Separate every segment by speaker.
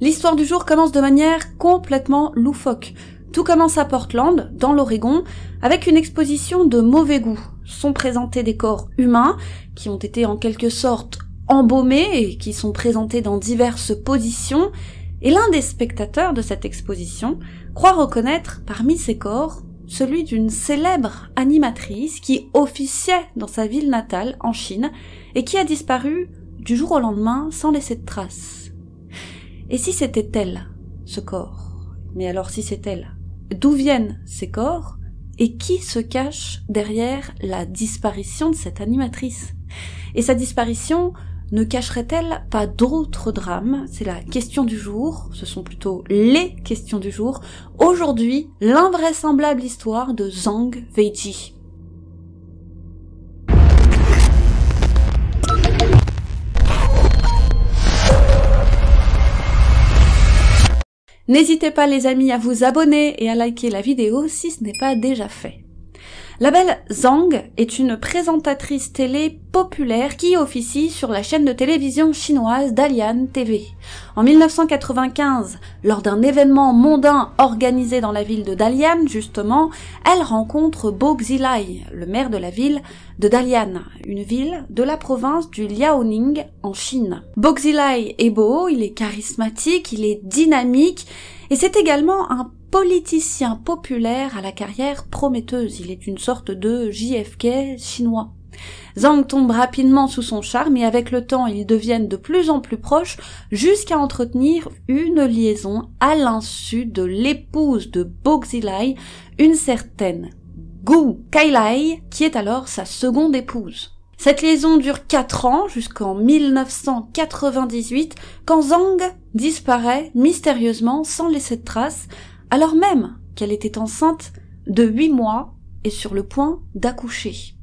Speaker 1: L'histoire du jour commence de manière complètement loufoque. Tout commence à Portland, dans l'Oregon, avec une exposition de mauvais goût. Sont présentés des corps humains qui ont été en quelque sorte embaumés et qui sont présentés dans diverses positions, et l'un des spectateurs de cette exposition croit reconnaître parmi ces corps celui d'une célèbre animatrice qui officiait dans sa ville natale en Chine et qui a disparu du jour au lendemain sans laisser de traces. Et si c'était elle, ce corps? Mais alors si c'est elle, d'où viennent ces corps? Et qui se cache derrière la disparition de cette animatrice? Et sa disparition ne cacherait-elle pas d'autres drames? C'est la question du jour, ce sont plutôt les questions du jour. Aujourd'hui, l'invraisemblable histoire de Zhang Weiji. N'hésitez pas les amis à vous abonner et à liker la vidéo si ce n'est pas déjà fait. La belle Zhang est une présentatrice télé populaire qui officie sur la chaîne de télévision chinoise Dalian TV. En 1995, lors d'un événement mondain organisé dans la ville de Dalian, justement, elle rencontre Bo Xilai, le maire de la ville de Dalian, une ville de la province du Liaoning en Chine. Bo Xilai est beau, il est charismatique, il est dynamique, et c'est également un politicien populaire à la carrière prometteuse. Il est une sorte de JFK chinois. Zhang tombe rapidement sous son charme et avec le temps ils deviennent de plus en plus proches jusqu'à entretenir une liaison à l'insu de l'épouse de Boxilai, une certaine Gu Kailai, qui est alors sa seconde épouse. Cette liaison dure 4 ans jusqu'en 1998 quand Zhang disparaît mystérieusement sans laisser de traces alors même qu'elle était enceinte de huit mois et sur le point d'accoucher.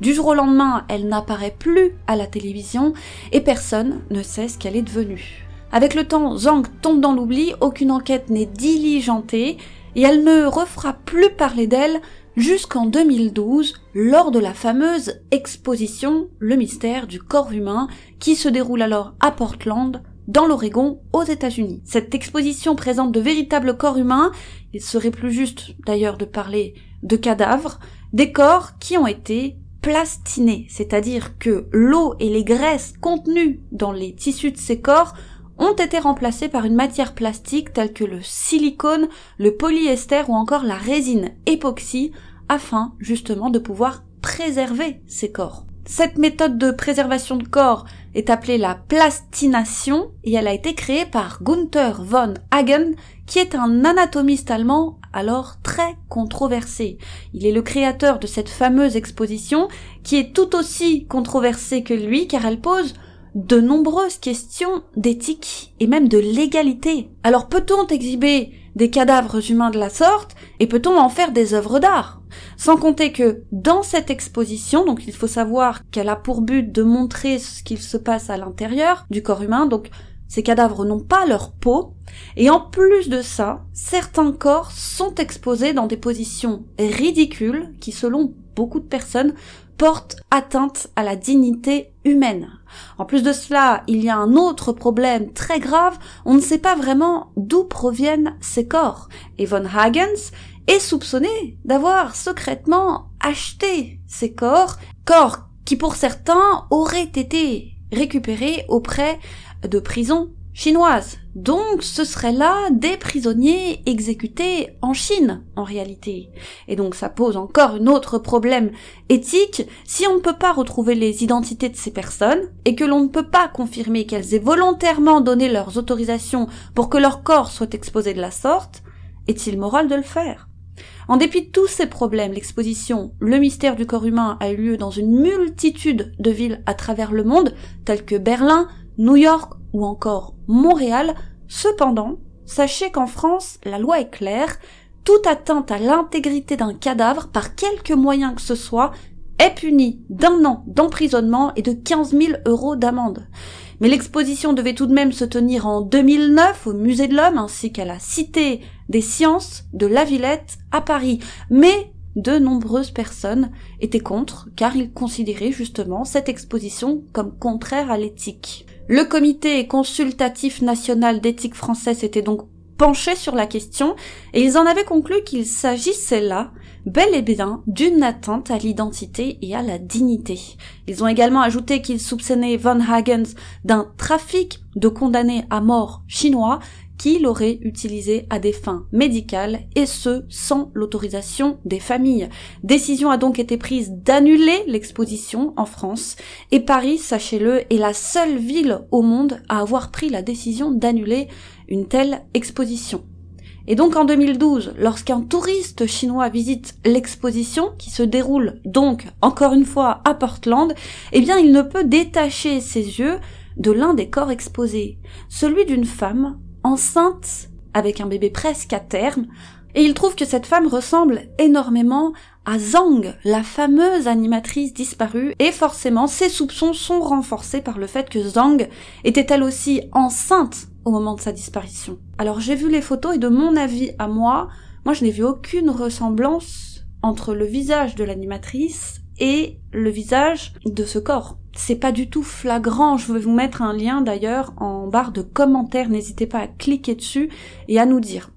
Speaker 1: Du jour au lendemain, elle n'apparaît plus à la télévision et personne ne sait ce qu'elle est devenue. Avec le temps, Zhang tombe dans l'oubli, aucune enquête n'est diligentée et elle ne refera plus parler d'elle jusqu'en 2012 lors de la fameuse exposition Le mystère du corps humain qui se déroule alors à Portland dans l'Oregon, aux États-Unis. Cette exposition présente de véritables corps humains, il serait plus juste d'ailleurs de parler de cadavres, des corps qui ont été plastinés, c'est-à-dire que l'eau et les graisses contenues dans les tissus de ces corps ont été remplacés par une matière plastique telle que le silicone, le polyester ou encore la résine époxy afin justement de pouvoir préserver ces corps. Cette méthode de préservation de corps est appelée la plastination et elle a été créée par Gunther von Hagen qui est un anatomiste allemand alors très controversé. Il est le créateur de cette fameuse exposition qui est tout aussi controversée que lui car elle pose de nombreuses questions d'éthique et même de légalité. Alors peut-on exhiber des cadavres humains de la sorte et peut-on en faire des œuvres d'art? Sans compter que dans cette exposition, donc il faut savoir qu'elle a pour but de montrer ce qu'il se passe à l'intérieur du corps humain, donc ces cadavres n'ont pas leur peau, et en plus de ça, certains corps sont exposés dans des positions ridicules qui, selon beaucoup de personnes, portent atteinte à la dignité humaine. En plus de cela, il y a un autre problème très grave, on ne sait pas vraiment d'où proviennent ces corps. Et von Hagens est soupçonné d'avoir secrètement acheté ces corps, corps qui pour certains auraient été récupérés auprès de prisons chinoises. Donc ce seraient là des prisonniers exécutés en Chine en réalité. Et donc ça pose encore un autre problème éthique si on ne peut pas retrouver les identités de ces personnes et que l'on ne peut pas confirmer qu'elles aient volontairement donné leurs autorisations pour que leur corps soit exposé de la sorte, est-il moral de le faire? En dépit de tous ces problèmes, l'exposition Le mystère du corps humain a eu lieu dans une multitude de villes à travers le monde, telles que Berlin, New York ou encore Montréal. Cependant, sachez qu'en France, la loi est claire, toute atteinte à l'intégrité d'un cadavre par quelque moyen que ce soit est punie d'un an d'emprisonnement et de 15 000 euros d'amende. Mais l'exposition devait tout de même se tenir en 2009 au Musée de l'Homme ainsi qu'à la Cité des Sciences de la Villette à Paris. Mais de nombreuses personnes étaient contre car ils considéraient justement cette exposition comme contraire à l'éthique. Le comité consultatif national d'éthique français s'était donc penché sur la question et ils en avaient conclu qu'il s'agissait là bel et bien d'une atteinte à l'identité et à la dignité. Ils ont également ajouté qu'ils soupçonnaient Von Hagens d'un trafic de condamnés à mort chinois qu'il aurait utilisé à des fins médicales et ce sans l'autorisation des familles. Décision a donc été prise d'annuler l'exposition en France et Paris, sachez-le, est la seule ville au monde à avoir pris la décision d'annuler une telle exposition. Et donc en 2012, lorsqu'un touriste chinois visite l'exposition, qui se déroule donc encore une fois à Portland, eh bien il ne peut détacher ses yeux de l'un des corps exposés, celui d'une femme enceinte avec un bébé presque à terme, et il trouve que cette femme ressemble énormément à Zhang, la fameuse animatrice disparue, et forcément ses soupçons sont renforcés par le fait que Zhang était elle aussi enceinte au moment de sa disparition. Alors j'ai vu les photos et de mon avis à moi, moi je n'ai vu aucune ressemblance entre le visage de l'animatrice et le visage de ce corps c'est pas du tout flagrant. Je vais vous mettre un lien d'ailleurs en barre de commentaires. N'hésitez pas à cliquer dessus et à nous dire.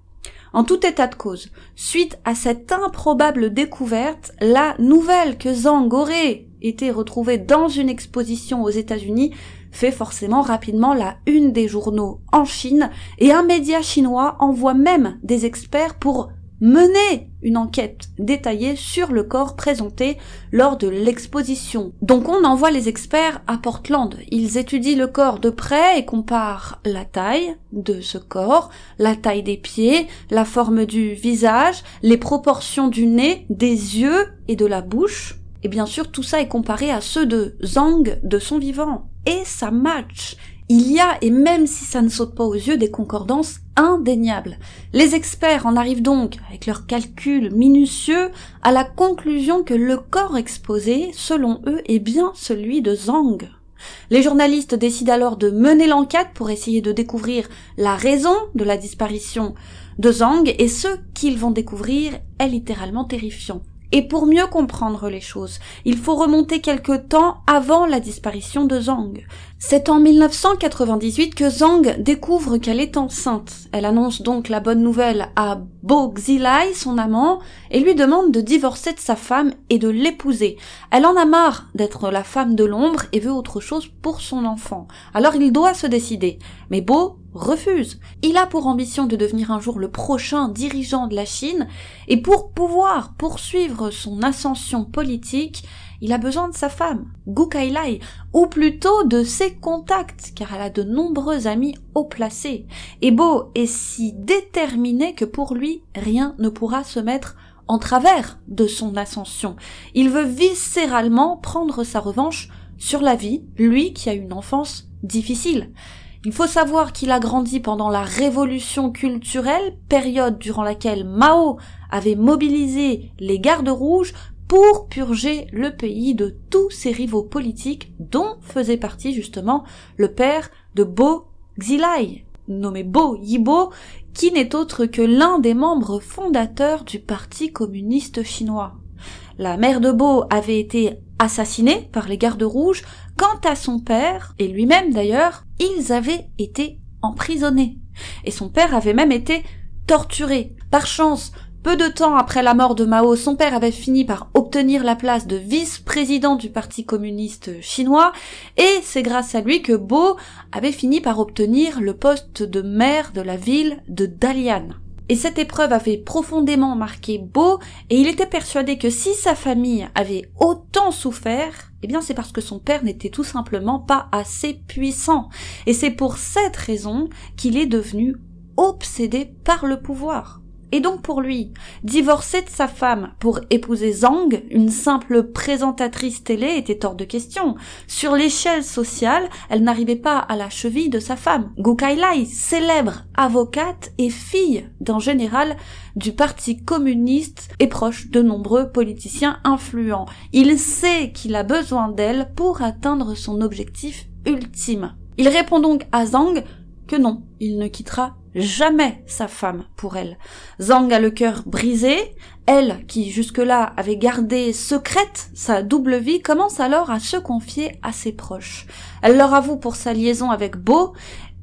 Speaker 1: En tout état de cause, suite à cette improbable découverte, la nouvelle que Zhang aurait été retrouvée dans une exposition aux États-Unis fait forcément rapidement la une des journaux en Chine et un média chinois envoie même des experts pour mener une enquête détaillée sur le corps présenté lors de l'exposition. Donc on envoie les experts à Portland. Ils étudient le corps de près et comparent la taille de ce corps, la taille des pieds, la forme du visage, les proportions du nez, des yeux et de la bouche. Et bien sûr, tout ça est comparé à ceux de Zhang de son vivant. Et ça match. Il y a, et même si ça ne saute pas aux yeux, des concordances indéniables. Les experts en arrivent donc, avec leurs calculs minutieux, à la conclusion que le corps exposé, selon eux, est bien celui de Zhang. Les journalistes décident alors de mener l'enquête pour essayer de découvrir la raison de la disparition de Zhang, et ce qu'ils vont découvrir est littéralement terrifiant. Et pour mieux comprendre les choses, il faut remonter quelque temps avant la disparition de Zhang. C'est en 1998 que Zhang découvre qu'elle est enceinte. Elle annonce donc la bonne nouvelle à Bo Xilai, son amant, et lui demande de divorcer de sa femme et de l'épouser. Elle en a marre d'être la femme de l'ombre et veut autre chose pour son enfant. Alors il doit se décider. Mais Bo refuse. Il a pour ambition de devenir un jour le prochain dirigeant de la Chine, et pour pouvoir poursuivre son ascension politique, il a besoin de sa femme, Gu Kailai, ou plutôt de ses contacts, car elle a de nombreux amis haut placés. Et Bo est si déterminé que pour lui, rien ne pourra se mettre en travers de son ascension. Il veut viscéralement prendre sa revanche sur la vie, lui qui a une enfance difficile. Il faut savoir qu'il a grandi pendant la révolution culturelle, période durant laquelle Mao avait mobilisé les gardes rouges pour purger le pays de tous ses rivaux politiques dont faisait partie justement le père de Bo Xilai, nommé Bo Yibo, qui n'est autre que l'un des membres fondateurs du Parti communiste chinois. La mère de Bo avait été assassinée par les gardes rouges, quant à son père, et lui-même d'ailleurs, ils avaient été emprisonnés. Et son père avait même été torturé. Par chance, peu de temps après la mort de Mao, son père avait fini par obtenir la place de vice-président du Parti communiste chinois, et c'est grâce à lui que Bo avait fini par obtenir le poste de maire de la ville de Dalian. Et cette épreuve avait profondément marqué Beau, et il était persuadé que si sa famille avait autant souffert, eh bien c'est parce que son père n'était tout simplement pas assez puissant. Et c'est pour cette raison qu'il est devenu obsédé par le pouvoir. Et donc pour lui, divorcer de sa femme pour épouser Zhang, une simple présentatrice télé, était hors de question. Sur l'échelle sociale, elle n'arrivait pas à la cheville de sa femme. Gu Kailai, célèbre avocate et fille d'un général du parti communiste et proche de nombreux politiciens influents. Il sait qu'il a besoin d'elle pour atteindre son objectif ultime. Il répond donc à Zhang que non, il ne quittera jamais sa femme pour elle. Zhang a le cœur brisé, elle, qui jusque-là avait gardé secrète sa double vie, commence alors à se confier à ses proches. Elle leur avoue pour sa liaison avec Bo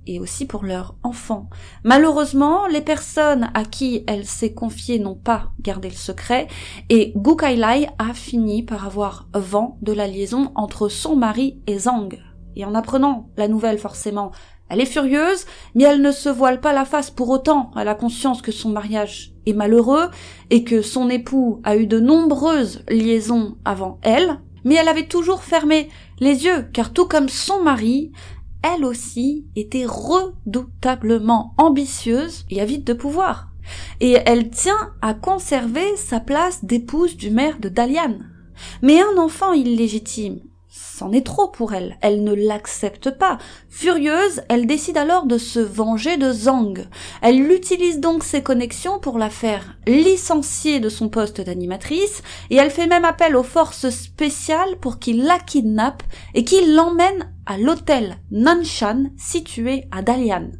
Speaker 1: et aussi pour leur enfant. Malheureusement, les personnes à qui elle s'est confiée n'ont pas gardé le secret et Gu Kailai a fini par avoir vent de la liaison entre son mari et Zhang. Et en apprenant la nouvelle forcément, elle est furieuse, mais elle ne se voile pas la face pour autant. Elle a conscience que son mariage est malheureux et que son époux a eu de nombreuses liaisons avant elle, mais elle avait toujours fermé les yeux, car tout comme son mari, elle aussi était redoutablement ambitieuse et avide de pouvoir. Et elle tient à conserver sa place d'épouse du maire de Dalian. Mais un enfant illégitime, c'en est trop pour elle. Elle ne l'accepte pas. Furieuse, elle décide alors de se venger de Zhang. Elle utilise donc ses connexions pour la faire licencier de son poste d'animatrice et elle fait même appel aux forces spéciales pour qu'ils la kidnappent et qu'ils l'emmènent à l'hôtel Nanshan situé à Dalian.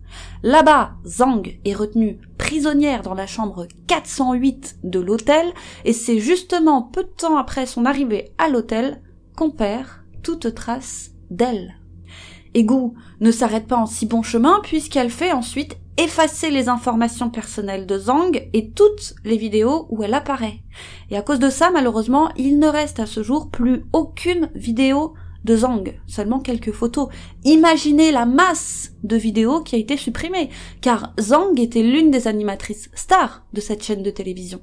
Speaker 1: Là-bas, Zhang est retenue prisonnière dans la chambre 408 de l'hôtel et c'est justement peu de temps après son arrivée à l'hôtel qu'on perd toute trace d'elle. Egu ne s'arrête pas en si bon chemin puisqu'elle fait ensuite effacer les informations personnelles de Zhang et toutes les vidéos où elle apparaît. Et à cause de ça, malheureusement, il ne reste à ce jour plus aucune vidéo de Zhang, seulement quelques photos. Imaginez la masse de vidéos qui a été supprimée, car Zhang était l'une des animatrices stars de cette chaîne de télévision.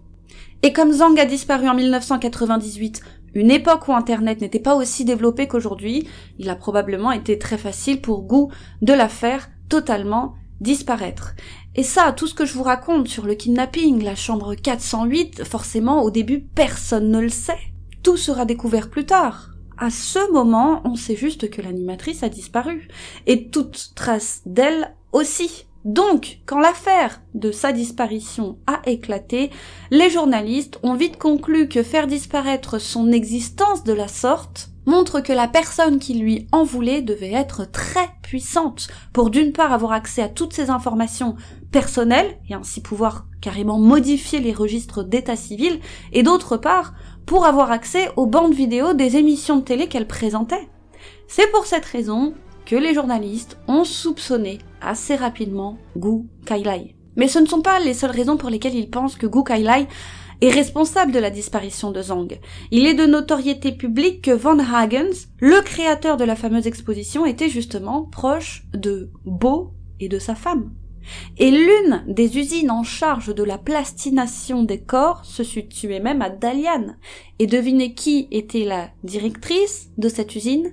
Speaker 1: Et comme Zhang a disparu en 1998, une époque où Internet n'était pas aussi développé qu'aujourd'hui, il a probablement été très facile pour Gu de la faire totalement disparaître. Et ça, tout ce que je vous raconte sur le kidnapping, la chambre 408, forcément, au début, personne ne le sait. Tout sera découvert plus tard. À ce moment, on sait juste que l'animatrice a disparu. Et toute trace d'elle aussi. Donc, quand l'affaire de sa disparition a éclaté, les journalistes ont vite conclu que faire disparaître son existence de la sorte montre que la personne qui lui en voulait devait être très puissante pour d'une part avoir accès à toutes ces informations personnelles et ainsi pouvoir carrément modifier les registres d'état civil et d'autre part pour avoir accès aux bandes vidéo des émissions de télé qu'elle présentait. C'est pour cette raison que les journalistes ont soupçonné assez rapidement Gu Kailai. Mais ce ne sont pas les seules raisons pour lesquelles ils pensent que Gu Kailai est responsable de la disparition de Zhang. Il est de notoriété publique que Van Hagens, le créateur de la fameuse exposition, était justement proche de Bo et de sa femme. Et l'une des usines en charge de la plastination des corps se situait même à Dalian. Et devinez qui était la directrice de cette usine?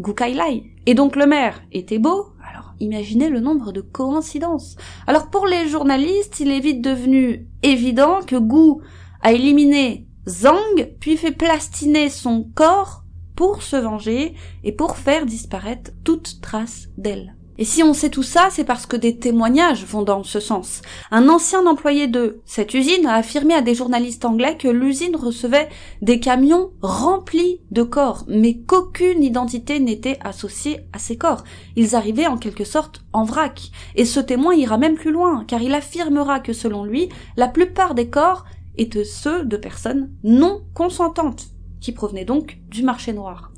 Speaker 1: Gu Kailai. Et donc le maire était beau, alors imaginez le nombre de coïncidences. Alors pour les journalistes, il est vite devenu évident que Gu a éliminé Zhang, puis fait plastiner son corps pour se venger et pour faire disparaître toute trace d'elle. Et si on sait tout ça, c'est parce que des témoignages vont dans ce sens. Un ancien employé de cette usine a affirmé à des journalistes anglais que l'usine recevait des camions remplis de corps, mais qu'aucune identité n'était associée à ces corps. Ils arrivaient en quelque sorte en vrac. Et ce témoin ira même plus loin, car il affirmera que selon lui, la plupart des corps étaient ceux de personnes non consentantes, qui provenaient donc du marché noir.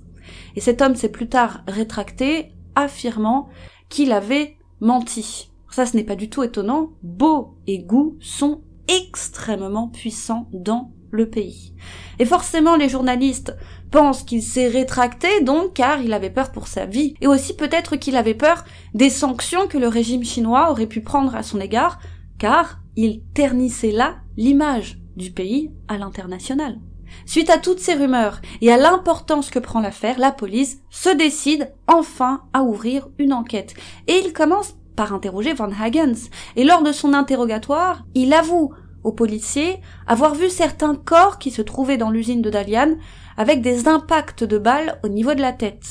Speaker 1: Et cet homme s'est plus tard rétracté, affirmant qu'il avait menti. Ça, ce n'est pas du tout étonnant. Beau et Goût sont extrêmement puissants dans le pays. Et forcément, les journalistes pensent qu'il s'est rétracté, donc, car il avait peur pour sa vie. Et aussi peut-être qu'il avait peur des sanctions que le régime chinois aurait pu prendre à son égard, car il ternissait là l'image du pays à l'international. Suite à toutes ces rumeurs et à l'importance que prend l'affaire, la police se décide enfin à ouvrir une enquête. Et il commence par interroger Van Hagens. Et lors de son interrogatoire, il avoue aux policiers avoir vu certains corps qui se trouvaient dans l'usine de Dalian avec des impacts de balles au niveau de la tête.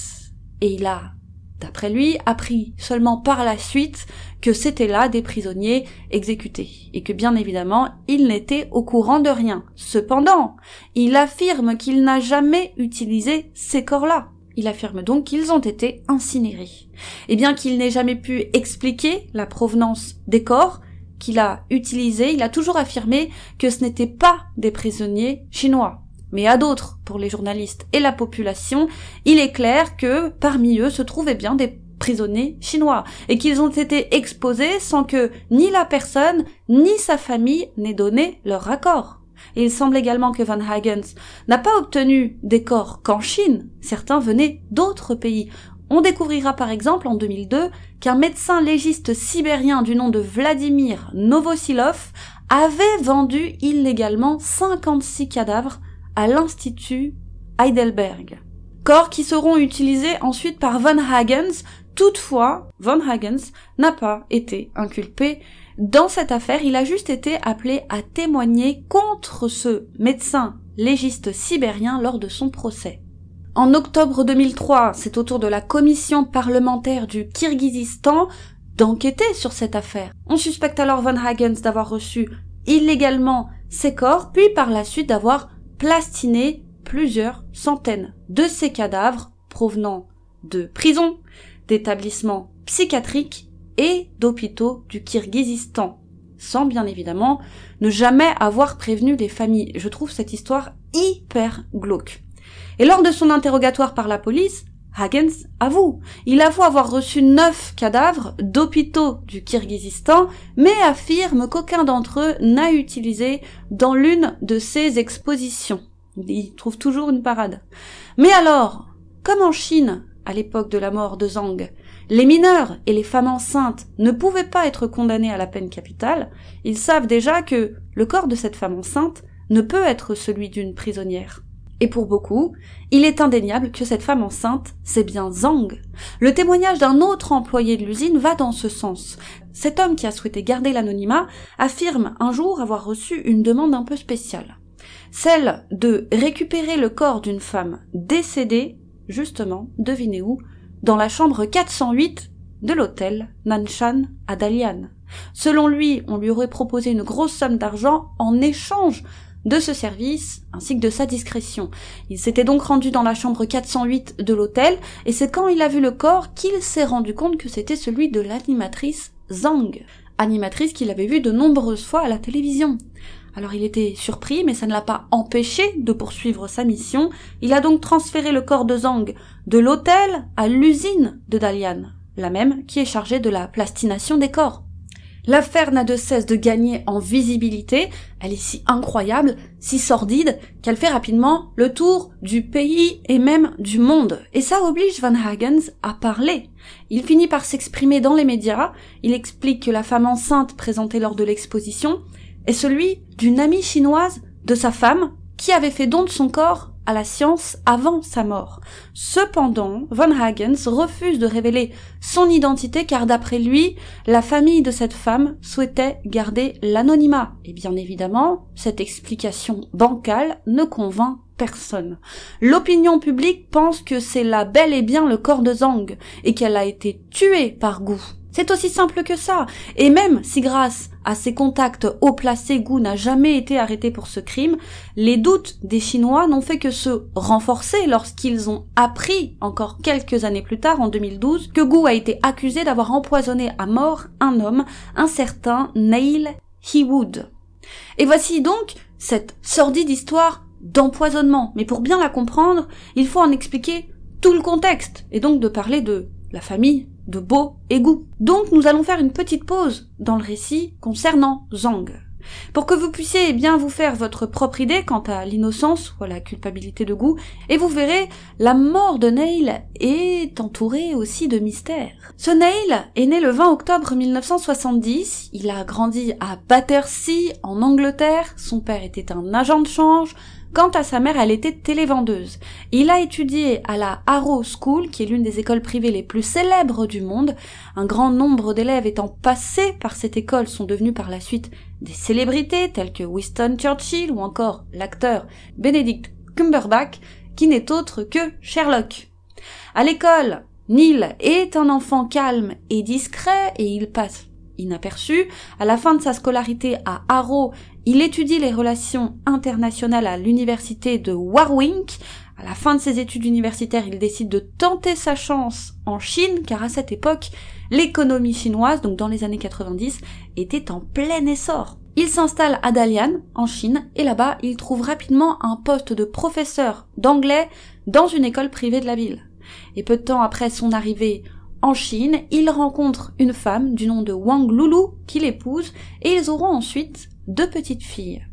Speaker 1: Et il a d'après lui, appris seulement par la suite que c'étaient là des prisonniers exécutés, et que bien évidemment, il n'était au courant de rien. Cependant, il affirme qu'il n'a jamais utilisé ces corps-là, il affirme donc qu'ils ont été incinérés. Et bien qu'il n'ait jamais pu expliquer la provenance des corps qu'il a utilisés, il a toujours affirmé que ce n'étaient pas des prisonniers chinois. Mais à d'autres, pour les journalistes et la population, il est clair que parmi eux se trouvaient bien des prisonniers chinois et qu'ils ont été exposés sans que ni la personne ni sa famille n'aient donné leur accord. il semble également que Van Hagens n'a pas obtenu des corps qu'en Chine, certains venaient d'autres pays. On découvrira par exemple en 2002 qu'un médecin légiste sibérien du nom de Vladimir Novosilov avait vendu illégalement 56 cadavres à l'Institut Heidelberg. Corps qui seront utilisés ensuite par Van Hagens Toutefois, Von Hagens n'a pas été inculpé dans cette affaire, il a juste été appelé à témoigner contre ce médecin légiste sibérien lors de son procès. En octobre 2003, c'est au tour de la commission parlementaire du Kirghizistan d'enquêter sur cette affaire. On suspecte alors Von Hagens d'avoir reçu illégalement ses corps, puis par la suite d'avoir plastiné plusieurs centaines de ces cadavres provenant de prisons, d'établissements psychiatriques et d'hôpitaux du Kirghizistan, sans bien évidemment ne jamais avoir prévenu les familles. Je trouve cette histoire hyper glauque. Et lors de son interrogatoire par la police, Hagens avoue. Il avoue avoir reçu neuf cadavres d'hôpitaux du Kirghizistan, mais affirme qu'aucun d'entre eux n'a utilisé dans l'une de ses expositions. Il trouve toujours une parade. Mais alors, comme en Chine, à l'époque de la mort de Zhang, les mineurs et les femmes enceintes ne pouvaient pas être condamnés à la peine capitale, ils savent déjà que le corps de cette femme enceinte ne peut être celui d'une prisonnière. Et pour beaucoup, il est indéniable que cette femme enceinte, c'est bien Zhang. Le témoignage d'un autre employé de l'usine va dans ce sens. Cet homme qui a souhaité garder l'anonymat affirme un jour avoir reçu une demande un peu spéciale. Celle de récupérer le corps d'une femme décédée justement, devinez où, dans la chambre 408 de l'hôtel Nanshan à Dalian. Selon lui, on lui aurait proposé une grosse somme d'argent en échange de ce service ainsi que de sa discrétion. Il s'était donc rendu dans la chambre 408 de l'hôtel et c'est quand il a vu le corps qu'il s'est rendu compte que c'était celui de l'animatrice Zhang, animatrice qu'il avait vue de nombreuses fois à la télévision. Alors il était surpris, mais ça ne l'a pas empêché de poursuivre sa mission. Il a donc transféré le corps de Zhang de l'hôtel à l'usine de Dalian, la même qui est chargée de la plastination des corps. L'affaire n'a de cesse de gagner en visibilité, elle est si incroyable, si sordide, qu'elle fait rapidement le tour du pays et même du monde. Et ça oblige Van Hagens à parler. Il finit par s'exprimer dans les médias, il explique que la femme enceinte présentée lors de l'exposition est celui d'une amie chinoise de sa femme qui avait fait don de son corps à la science avant sa mort. Cependant, Von Hagens refuse de révéler son identité car d'après lui, la famille de cette femme souhaitait garder l'anonymat. Et bien évidemment, cette explication bancale ne convainc personne. L'opinion publique pense que c'est là bel et bien le corps de Zhang et qu'elle a été tuée par goût. C'est aussi simple que ça. Et même si grâce à ses contacts haut placés, Gu n'a jamais été arrêté pour ce crime, les doutes des Chinois n'ont fait que se renforcer lorsqu'ils ont appris, encore quelques années plus tard, en 2012, que Gu a été accusé d'avoir empoisonné à mort un homme, un certain Neil Hewood. Et voici donc cette sordide histoire d'empoisonnement. Mais pour bien la comprendre, il faut en expliquer tout le contexte, et donc de parler de la famille de beau et goût. Donc nous allons faire une petite pause dans le récit concernant Zhang. Pour que vous puissiez bien vous faire votre propre idée quant à l'innocence ou à la culpabilité de goût, et vous verrez, la mort de Neil est entourée aussi de mystères. Ce Neil est né le 20 octobre 1970, il a grandi à Battersea en Angleterre, son père était un agent de change, Quant à sa mère, elle était télévendeuse. Il a étudié à la Harrow School, qui est l'une des écoles privées les plus célèbres du monde. Un grand nombre d'élèves étant passés par cette école sont devenus par la suite des célébrités telles que Winston Churchill ou encore l'acteur Benedict Cumberbatch, qui n'est autre que Sherlock. À l'école, Neil est un enfant calme et discret et il passe inaperçu. À la fin de sa scolarité à Harrow, il étudie les relations internationales à l'université de Warwick, À la fin de ses études universitaires, il décide de tenter sa chance en Chine, car à cette époque, l'économie chinoise, donc dans les années 90, était en plein essor. Il s'installe à Dalian, en Chine, et là-bas, il trouve rapidement un poste de professeur d'anglais dans une école privée de la ville. Et peu de temps après son arrivée en Chine, il rencontre une femme du nom de Wang Lulu qu'il épouse, et ils auront ensuite deux petites filles.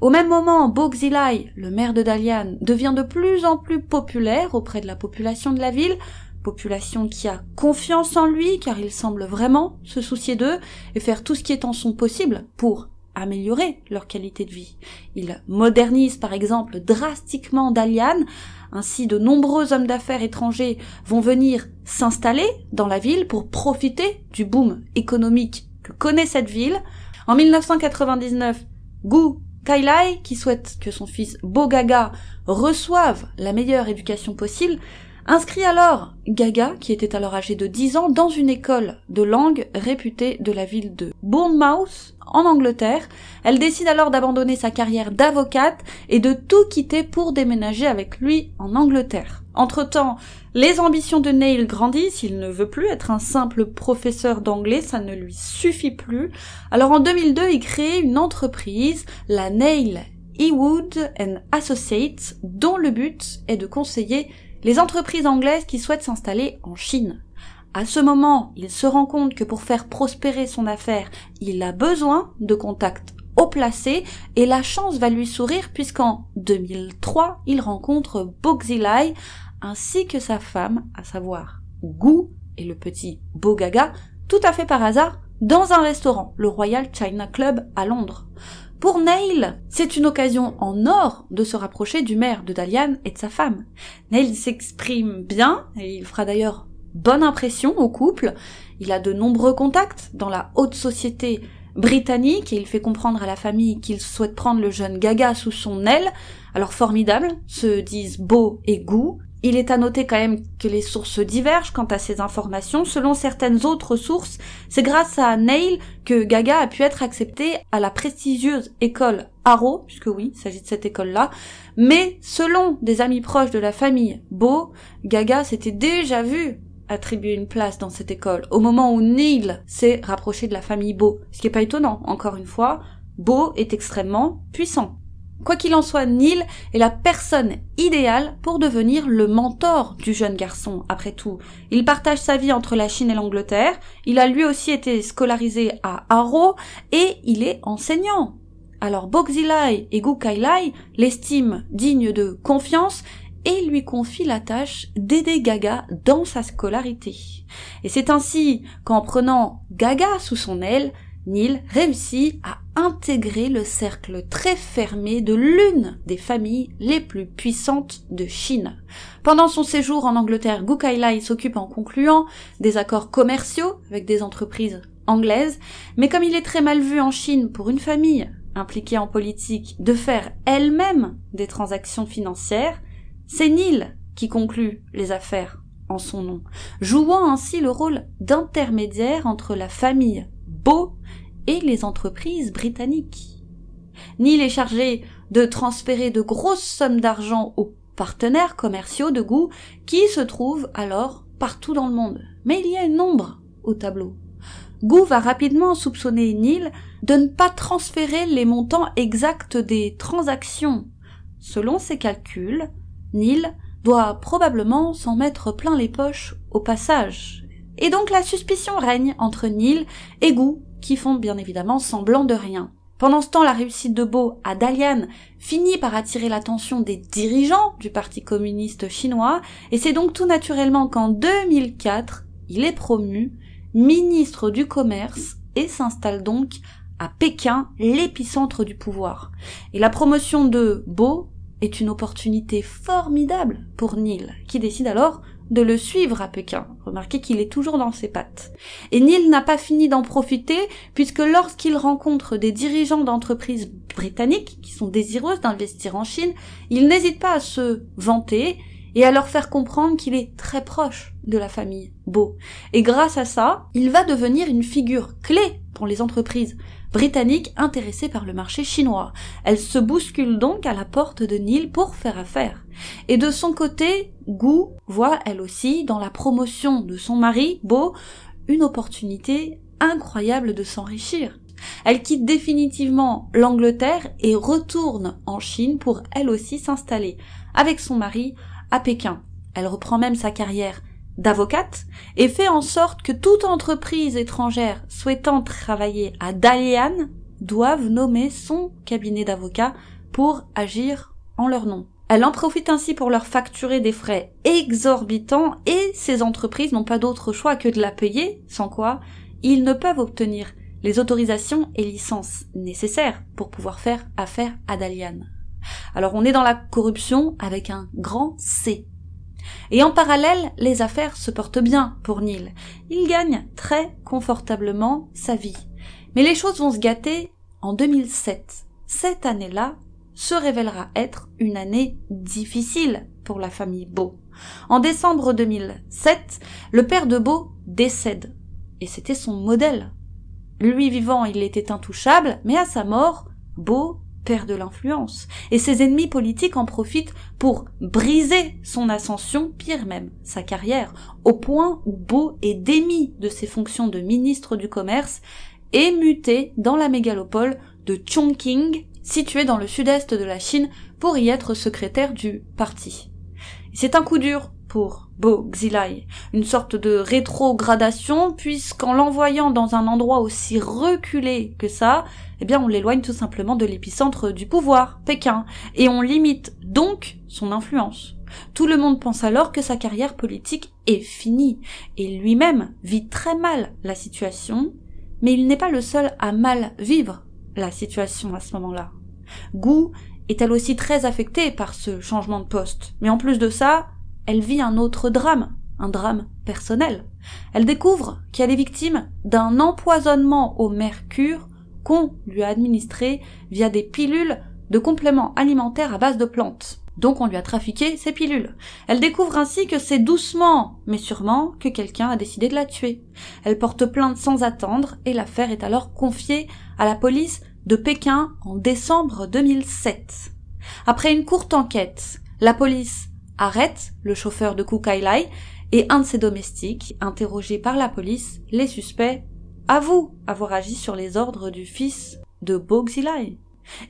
Speaker 1: Au même moment, Bo Xilai, le maire de Dalian, devient de plus en plus populaire auprès de la population de la ville, population qui a confiance en lui car il semble vraiment se soucier d'eux et faire tout ce qui est en son possible pour améliorer leur qualité de vie. Il modernise par exemple drastiquement Dalian, ainsi de nombreux hommes d'affaires étrangers vont venir s'installer dans la ville pour profiter du boom économique que connaît cette ville. En 1999, Gu Kailai, qui souhaite que son fils Bogaga reçoive la meilleure éducation possible, inscrit alors Gaga, qui était alors âgé de 10 ans, dans une école de langue réputée de la ville de Bournemouth, en Angleterre. Elle décide alors d'abandonner sa carrière d'avocate et de tout quitter pour déménager avec lui en Angleterre. Entre-temps, les ambitions de Neil grandissent, il ne veut plus être un simple professeur d'anglais, ça ne lui suffit plus. Alors en 2002, il crée une entreprise, la Neil Ewood and Associates, dont le but est de conseiller les entreprises anglaises qui souhaitent s'installer en Chine. À ce moment, il se rend compte que pour faire prospérer son affaire, il a besoin de contacts haut placés et la chance va lui sourire puisqu'en 2003, il rencontre Boxilai ainsi que sa femme, à savoir Gu et le petit Bogaga, tout à fait par hasard, dans un restaurant, le Royal China Club à Londres. Pour Neil, c'est une occasion en or de se rapprocher du maire de Dalian et de sa femme. Neil s'exprime bien, et il fera d'ailleurs bonne impression au couple. Il a de nombreux contacts dans la haute société britannique et il fait comprendre à la famille qu'il souhaite prendre le jeune Gaga sous son aile. Alors formidable, se disent Beau et Goût. Il est à noter quand même que les sources divergent quant à ces informations. Selon certaines autres sources, c'est grâce à Neil que Gaga a pu être accepté à la prestigieuse école Harrow, puisque oui, il s'agit de cette école-là. Mais selon des amis proches de la famille Beau, Gaga s'était déjà vu attribuer une place dans cette école au moment où Neil s'est rapproché de la famille Beau. Ce qui est pas étonnant, encore une fois. Beau est extrêmement puissant. Quoi qu'il en soit, Neil est la personne idéale pour devenir le mentor du jeune garçon, après tout. Il partage sa vie entre la Chine et l'Angleterre, il a lui aussi été scolarisé à Harrow, et il est enseignant. Alors Boxilai et Gukailai l'estiment digne de confiance et lui confie la tâche d'aider Gaga dans sa scolarité. Et c'est ainsi qu'en prenant Gaga sous son aile, Neil réussit à intégrer le cercle très fermé de l'une des familles les plus puissantes de Chine. Pendant son séjour en Angleterre, Gu s'occupe en concluant des accords commerciaux avec des entreprises anglaises, mais comme il est très mal vu en Chine pour une famille impliquée en politique de faire elle-même des transactions financières, c'est Neil qui conclut les affaires en son nom, jouant ainsi le rôle d'intermédiaire entre la famille Beau et les entreprises britanniques. Neil est chargé de transférer de grosses sommes d'argent aux partenaires commerciaux de goût qui se trouvent alors partout dans le monde. Mais il y a une ombre au tableau. Gou va rapidement soupçonner Neil de ne pas transférer les montants exacts des transactions. Selon ses calculs, Neil doit probablement s'en mettre plein les poches au passage. Et donc la suspicion règne entre Neil et Gou qui font bien évidemment semblant de rien. Pendant ce temps, la réussite de Bo à Dalian finit par attirer l'attention des dirigeants du Parti communiste chinois, et c'est donc tout naturellement qu'en 2004, il est promu ministre du Commerce et s'installe donc à Pékin, l'épicentre du pouvoir. Et la promotion de Bo est une opportunité formidable pour Neil, qui décide alors de le suivre à Pékin. Remarquez qu'il est toujours dans ses pattes. Et Neil n'a pas fini d'en profiter puisque lorsqu'il rencontre des dirigeants d'entreprises britanniques qui sont désireuses d'investir en Chine, il n'hésite pas à se vanter et à leur faire comprendre qu'il est très proche de la famille Beau. Et grâce à ça, il va devenir une figure clé pour les entreprises britanniques intéressées par le marché chinois. Elle se bouscule donc à la porte de Neil pour faire affaire. Et de son côté, Gu voit elle aussi dans la promotion de son mari, Bo, une opportunité incroyable de s'enrichir. Elle quitte définitivement l'Angleterre et retourne en Chine pour elle aussi s'installer avec son mari à Pékin. Elle reprend même sa carrière d'avocate et fait en sorte que toute entreprise étrangère souhaitant travailler à Dalian doive nommer son cabinet d'avocat pour agir en leur nom. Elle en profite ainsi pour leur facturer des frais exorbitants et ces entreprises n'ont pas d'autre choix que de la payer, sans quoi ils ne peuvent obtenir les autorisations et licences nécessaires pour pouvoir faire affaire à Dalian. Alors on est dans la corruption avec un grand C. Et en parallèle, les affaires se portent bien pour Neil. Il gagne très confortablement sa vie. Mais les choses vont se gâter en 2007. Cette année-là se révélera être une année difficile pour la famille Beau. En décembre 2007, le père de Beau décède. Et c'était son modèle. Lui vivant, il était intouchable, mais à sa mort, Beau de l'influence, et ses ennemis politiques en profitent pour briser son ascension, pire même, sa carrière, au point où Beau est démis de ses fonctions de ministre du commerce et muté dans la mégalopole de Chongqing, située dans le sud-est de la Chine, pour y être secrétaire du parti. C'est un coup dur pour Bo Xilai, une sorte de rétrogradation, puisqu'en l'envoyant dans un endroit aussi reculé que ça, eh bien on l'éloigne tout simplement de l'épicentre du pouvoir, Pékin, et on limite donc son influence. Tout le monde pense alors que sa carrière politique est finie, et lui-même vit très mal la situation, mais il n'est pas le seul à mal vivre la situation à ce moment-là. Gu est elle aussi très affectée par ce changement de poste, mais en plus de ça, elle vit un autre drame, un drame personnel. Elle découvre qu'elle est victime d'un empoisonnement au mercure qu'on lui a administré via des pilules de compléments alimentaires à base de plantes. Donc on lui a trafiqué ces pilules. Elle découvre ainsi que c'est doucement, mais sûrement, que quelqu'un a décidé de la tuer. Elle porte plainte sans attendre et l'affaire est alors confiée à la police de Pékin en décembre 2007. Après une courte enquête, la police arrête le chauffeur de Kukailai et un de ses domestiques, interrogés par la police, les suspects avouent avoir agi sur les ordres du fils de Bogzilai.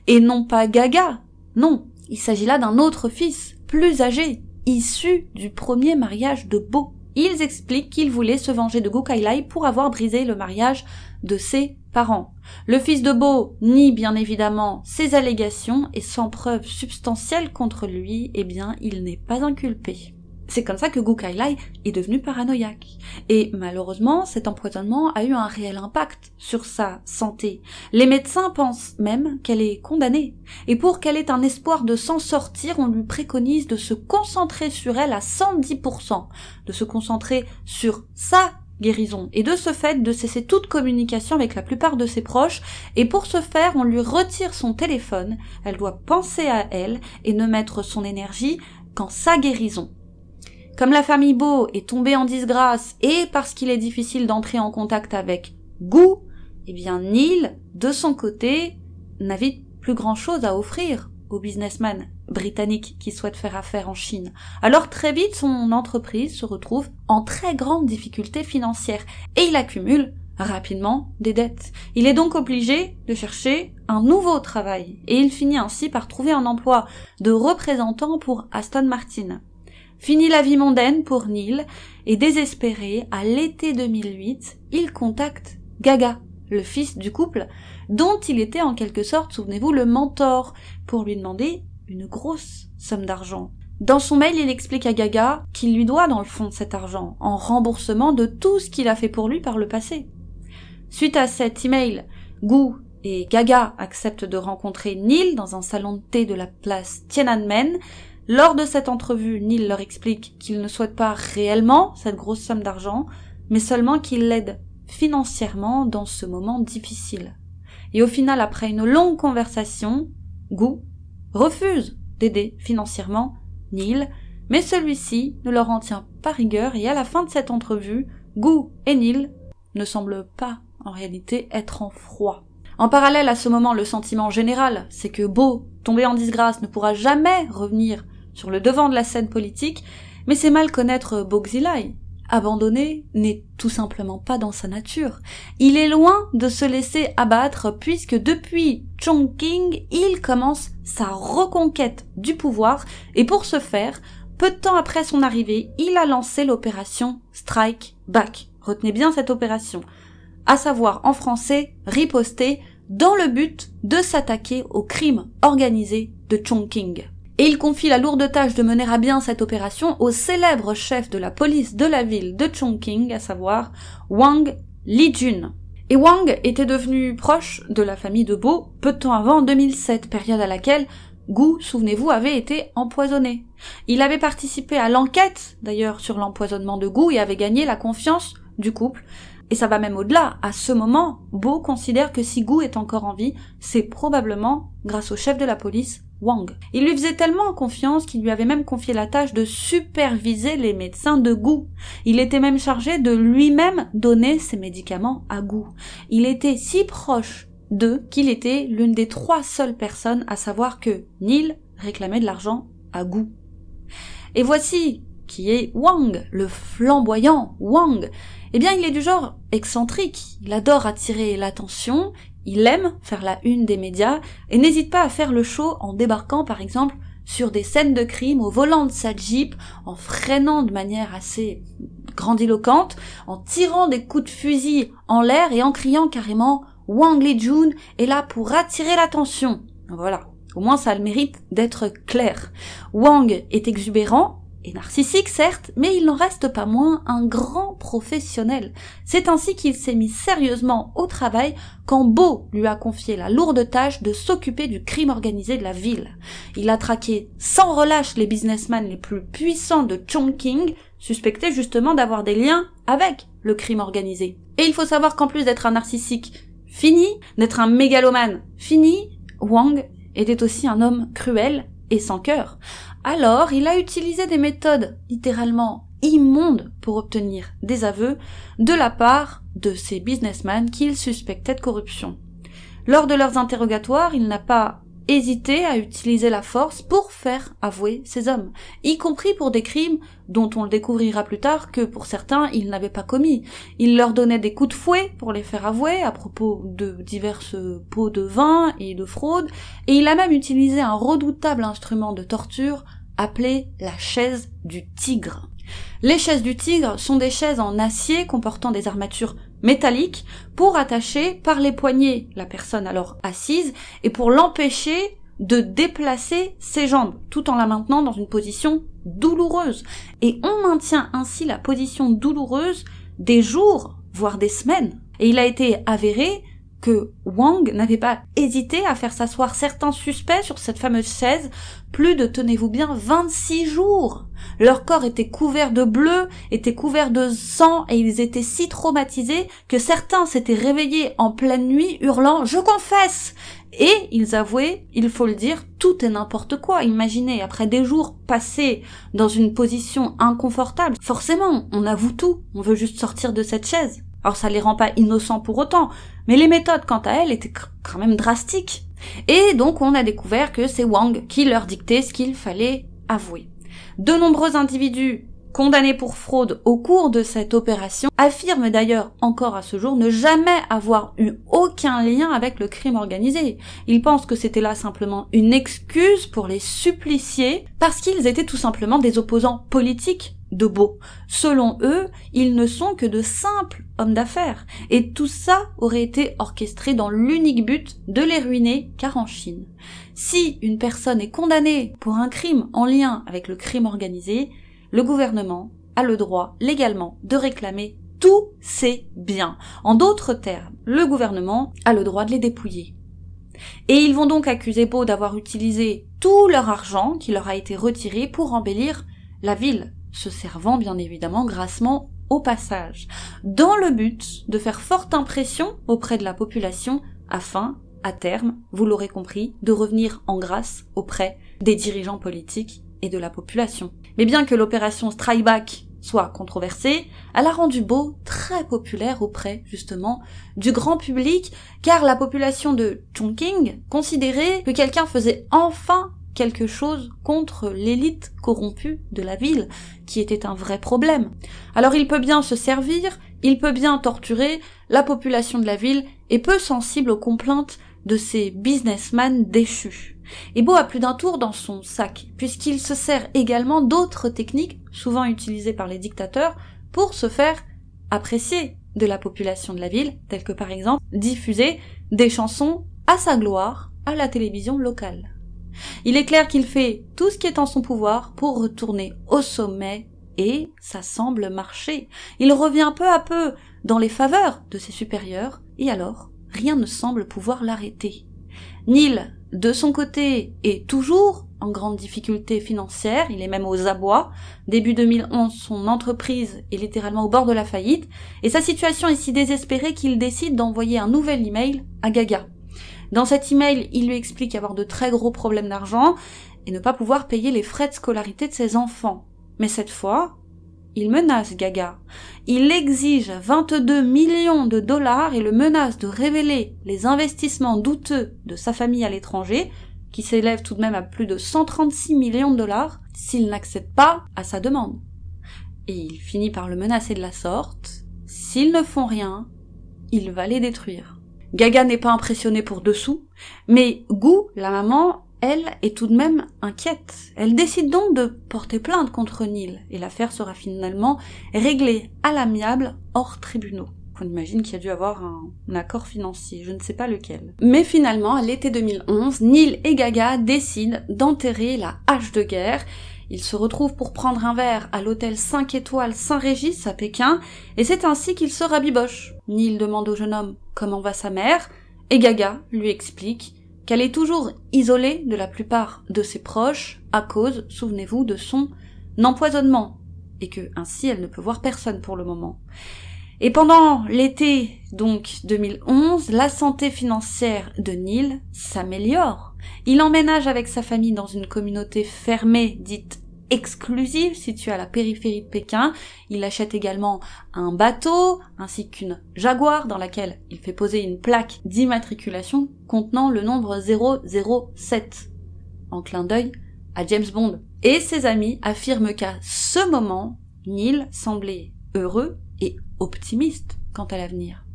Speaker 1: Et non pas Gaga. Non, il s'agit là d'un autre fils, plus âgé, issu du premier mariage de Bo. Ils expliquent qu'ils voulaient se venger de Gukailai pour avoir brisé le mariage de ses parents. Le fils de Beau nie bien évidemment ces allégations et sans preuve substantielle contre lui, eh bien, il n'est pas inculpé. C'est comme ça que Gu Kailai est devenu paranoïaque. Et malheureusement, cet empoisonnement a eu un réel impact sur sa santé. Les médecins pensent même qu'elle est condamnée. Et pour qu'elle ait un espoir de s'en sortir, on lui préconise de se concentrer sur elle à 110%, de se concentrer sur sa guérison et de ce fait de cesser toute communication avec la plupart de ses proches et pour ce faire on lui retire son téléphone, elle doit penser à elle et ne mettre son énergie qu'en sa guérison. Comme la famille Beau est tombée en disgrâce et parce qu'il est difficile d'entrer en contact avec Gou, eh bien Neil, de son côté, n'avait plus grand chose à offrir au businessman britannique qui souhaite faire affaire en Chine. Alors très vite, son entreprise se retrouve en très grande difficulté financière et il accumule rapidement des dettes. Il est donc obligé de chercher un nouveau travail et il finit ainsi par trouver un emploi de représentant pour Aston Martin. Fini la vie mondaine pour Neil et désespéré, à l'été 2008, il contacte Gaga, le fils du couple, dont il était en quelque sorte, souvenez-vous, le mentor, pour lui demander une grosse somme d'argent. Dans son mail, il explique à Gaga qu'il lui doit dans le fond cet argent, en remboursement de tout ce qu'il a fait pour lui par le passé. Suite à cet email, Gu et Gaga acceptent de rencontrer Neil dans un salon de thé de la place Tiananmen. Lors de cette entrevue, Neil leur explique qu'il ne souhaite pas réellement cette grosse somme d'argent, mais seulement qu'il l'aide financièrement dans ce moment difficile. Et au final, après une longue conversation, Gu refuse d'aider financièrement Neil, mais celui-ci ne leur en tient pas rigueur et à la fin de cette entrevue, Gu et Neil ne semblent pas en réalité être en froid. En parallèle à ce moment, le sentiment général, c'est que Beau, tombé en disgrâce, ne pourra jamais revenir sur le devant de la scène politique, mais c'est mal connaître Boxilai. Abandonné n'est tout simplement pas dans sa nature. Il est loin de se laisser abattre puisque depuis Chongqing, il commence sa reconquête du pouvoir et pour ce faire, peu de temps après son arrivée, il a lancé l'opération Strike Back. Retenez bien cette opération. À savoir en français, riposter dans le but de s'attaquer au crime organisé de Chongqing et il confie la lourde tâche de mener à bien cette opération au célèbre chef de la police de la ville de Chongqing, à savoir Wang Lijun. Et Wang était devenu proche de la famille de Bo peu de temps avant 2007, période à laquelle Gu, souvenez-vous, avait été empoisonné. Il avait participé à l'enquête, d'ailleurs, sur l'empoisonnement de Gu et avait gagné la confiance du couple. Et ça va même au-delà. À ce moment, Bo considère que si Gu est encore en vie, c'est probablement grâce au chef de la police, Wang. Il lui faisait tellement confiance qu'il lui avait même confié la tâche de superviser les médecins de Gu. Il était même chargé de lui-même donner ses médicaments à Gu. Il était si proche d'eux qu'il était l'une des trois seules personnes à savoir que Neil réclamait de l'argent à Gu. Et voici qui est Wang, le flamboyant Wang. Eh bien, il est du genre excentrique. Il adore attirer l'attention, il aime faire la une des médias et n'hésite pas à faire le show en débarquant par exemple sur des scènes de crime au volant de sa Jeep, en freinant de manière assez grandiloquente, en tirant des coups de fusil en l'air et en criant carrément Wang Li-jun est là pour attirer l'attention. Voilà. Au moins ça a le mérite d'être clair. Wang est exubérant, et narcissique certes, mais il n'en reste pas moins un grand professionnel. C'est ainsi qu'il s'est mis sérieusement au travail quand Beau lui a confié la lourde tâche de s'occuper du crime organisé de la ville. Il a traqué sans relâche les businessmen les plus puissants de Chongqing, suspectés justement d'avoir des liens avec le crime organisé. Et il faut savoir qu'en plus d'être un narcissique fini, d'être un mégalomane fini, Wang était aussi un homme cruel et sans cœur. Alors, il a utilisé des méthodes littéralement immondes pour obtenir des aveux de la part de ces businessmen qu'il suspectait de corruption. Lors de leurs interrogatoires, il n'a pas hésité à utiliser la force pour faire avouer ces hommes, y compris pour des crimes dont on le découvrira plus tard que pour certains ils n'avaient pas commis. Il leur donnait des coups de fouet pour les faire avouer à propos de diverses pots de vin et de fraude, et il a même utilisé un redoutable instrument de torture appelé la chaise du tigre. Les chaises du tigre sont des chaises en acier comportant des armatures métallique pour attacher par les poignets la personne alors assise et pour l'empêcher de déplacer ses jambes tout en la maintenant dans une position douloureuse. Et on maintient ainsi la position douloureuse des jours, voire des semaines. Et il a été avéré que Wang n'avait pas hésité à faire s'asseoir certains suspects sur cette fameuse chaise plus de, tenez-vous bien, 26 jours. Leur corps était couvert de bleu, était couvert de sang et ils étaient si traumatisés que certains s'étaient réveillés en pleine nuit hurlant Je confesse et ils avouaient, il faut le dire, tout et n'importe quoi. Imaginez, après des jours passés dans une position inconfortable, forcément, on avoue tout, on veut juste sortir de cette chaise. Alors ça les rend pas innocents pour autant, mais les méthodes quant à elles étaient quand même drastiques. Et donc on a découvert que c'est Wang qui leur dictait ce qu'il fallait avouer. De nombreux individus condamnés pour fraude au cours de cette opération affirment d'ailleurs encore à ce jour ne jamais avoir eu aucun lien avec le crime organisé. Ils pensent que c'était là simplement une excuse pour les supplicier parce qu'ils étaient tout simplement des opposants politiques de beau. Selon eux, ils ne sont que de simples hommes d'affaires, et tout ça aurait été orchestré dans l'unique but de les ruiner, car en Chine, si une personne est condamnée pour un crime en lien avec le crime organisé, le gouvernement a le droit légalement de réclamer tous ses biens. En d'autres termes, le gouvernement a le droit de les dépouiller. Et ils vont donc accuser Beau d'avoir utilisé tout leur argent qui leur a été retiré pour embellir la ville se servant bien évidemment grassement au passage, dans le but de faire forte impression auprès de la population afin, à terme, vous l'aurez compris, de revenir en grâce auprès des dirigeants politiques et de la population. Mais bien que l'opération Strike soit controversée, elle a rendu Beau très populaire auprès, justement, du grand public, car la population de Chongqing considérait que quelqu'un faisait enfin quelque chose contre l'élite corrompue de la ville, qui était un vrai problème. Alors il peut bien se servir, il peut bien torturer, la population de la ville est peu sensible aux complaintes de ces businessmen déchus. Et Beau a plus d'un tour dans son sac, puisqu'il se sert également d'autres techniques, souvent utilisées par les dictateurs, pour se faire apprécier de la population de la ville, telles que par exemple diffuser des chansons à sa gloire à la télévision locale. Il est clair qu'il fait tout ce qui est en son pouvoir pour retourner au sommet et ça semble marcher. Il revient peu à peu dans les faveurs de ses supérieurs et alors rien ne semble pouvoir l'arrêter. Neil, de son côté, est toujours en grande difficulté financière, il est même aux abois. Début 2011, son entreprise est littéralement au bord de la faillite, et sa situation est si désespérée qu'il décide d'envoyer un nouvel email à Gaga. Dans cet email, il lui explique avoir de très gros problèmes d'argent et ne pas pouvoir payer les frais de scolarité de ses enfants. Mais cette fois, il menace Gaga. Il exige 22 millions de dollars et le menace de révéler les investissements douteux de sa famille à l'étranger, qui s'élèvent tout de même à plus de 136 millions de dollars, s'il n'accède pas à sa demande. Et il finit par le menacer de la sorte. S'ils ne font rien, il va les détruire. Gaga n'est pas impressionnée pour dessous, mais Gou, la maman, elle, est tout de même inquiète. Elle décide donc de porter plainte contre Neil, et l'affaire sera finalement réglée à l'amiable hors tribunaux. On imagine qu'il y a dû avoir un, accord financier, je ne sais pas lequel. Mais finalement, à l'été 2011, Neil et Gaga décident d'enterrer la hache de guerre ils se retrouvent pour prendre un verre à l'hôtel 5 étoiles Saint-Régis à Pékin, et c'est ainsi qu'ils se rabibochent. Neil demande au jeune homme comment va sa mère, et Gaga lui explique qu'elle est toujours isolée de la plupart de ses proches à cause, souvenez-vous, de son empoisonnement, et que ainsi elle ne peut voir personne pour le moment. Et pendant l'été, donc 2011, la santé financière de Neil s'améliore. Il emménage avec sa famille dans une communauté fermée dite exclusive située à la périphérie de Pékin. Il achète également un bateau ainsi qu'une Jaguar dans laquelle il fait poser une plaque d'immatriculation contenant le nombre 007 en clin d'œil à James Bond. Et ses amis affirment qu'à ce moment, Neil semblait heureux et optimiste quant à l'avenir.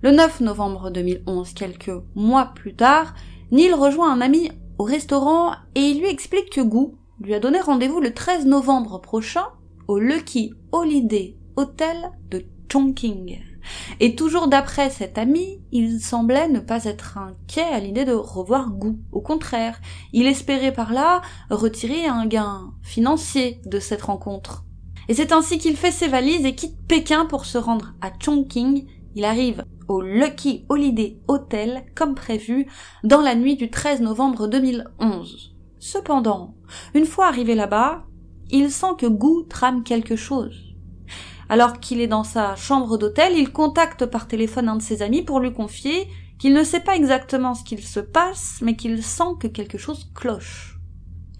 Speaker 1: Le 9 novembre 2011, quelques mois plus tard, Neil rejoint un ami au restaurant et il lui explique que Gu lui a donné rendez-vous le 13 novembre prochain au Lucky Holiday Hotel de Chongqing. Et toujours d'après cet ami, il semblait ne pas être inquiet à l'idée de revoir Gu. Au contraire, il espérait par là retirer un gain financier de cette rencontre. Et c'est ainsi qu'il fait ses valises et quitte Pékin pour se rendre à Chongqing. Il arrive au Lucky Holiday Hotel comme prévu dans la nuit du 13 novembre 2011. Cependant, une fois arrivé là-bas, il sent que Gu trame quelque chose. Alors qu'il est dans sa chambre d'hôtel, il contacte par téléphone un de ses amis pour lui confier qu'il ne sait pas exactement ce qu'il se passe, mais qu'il sent que quelque chose cloche.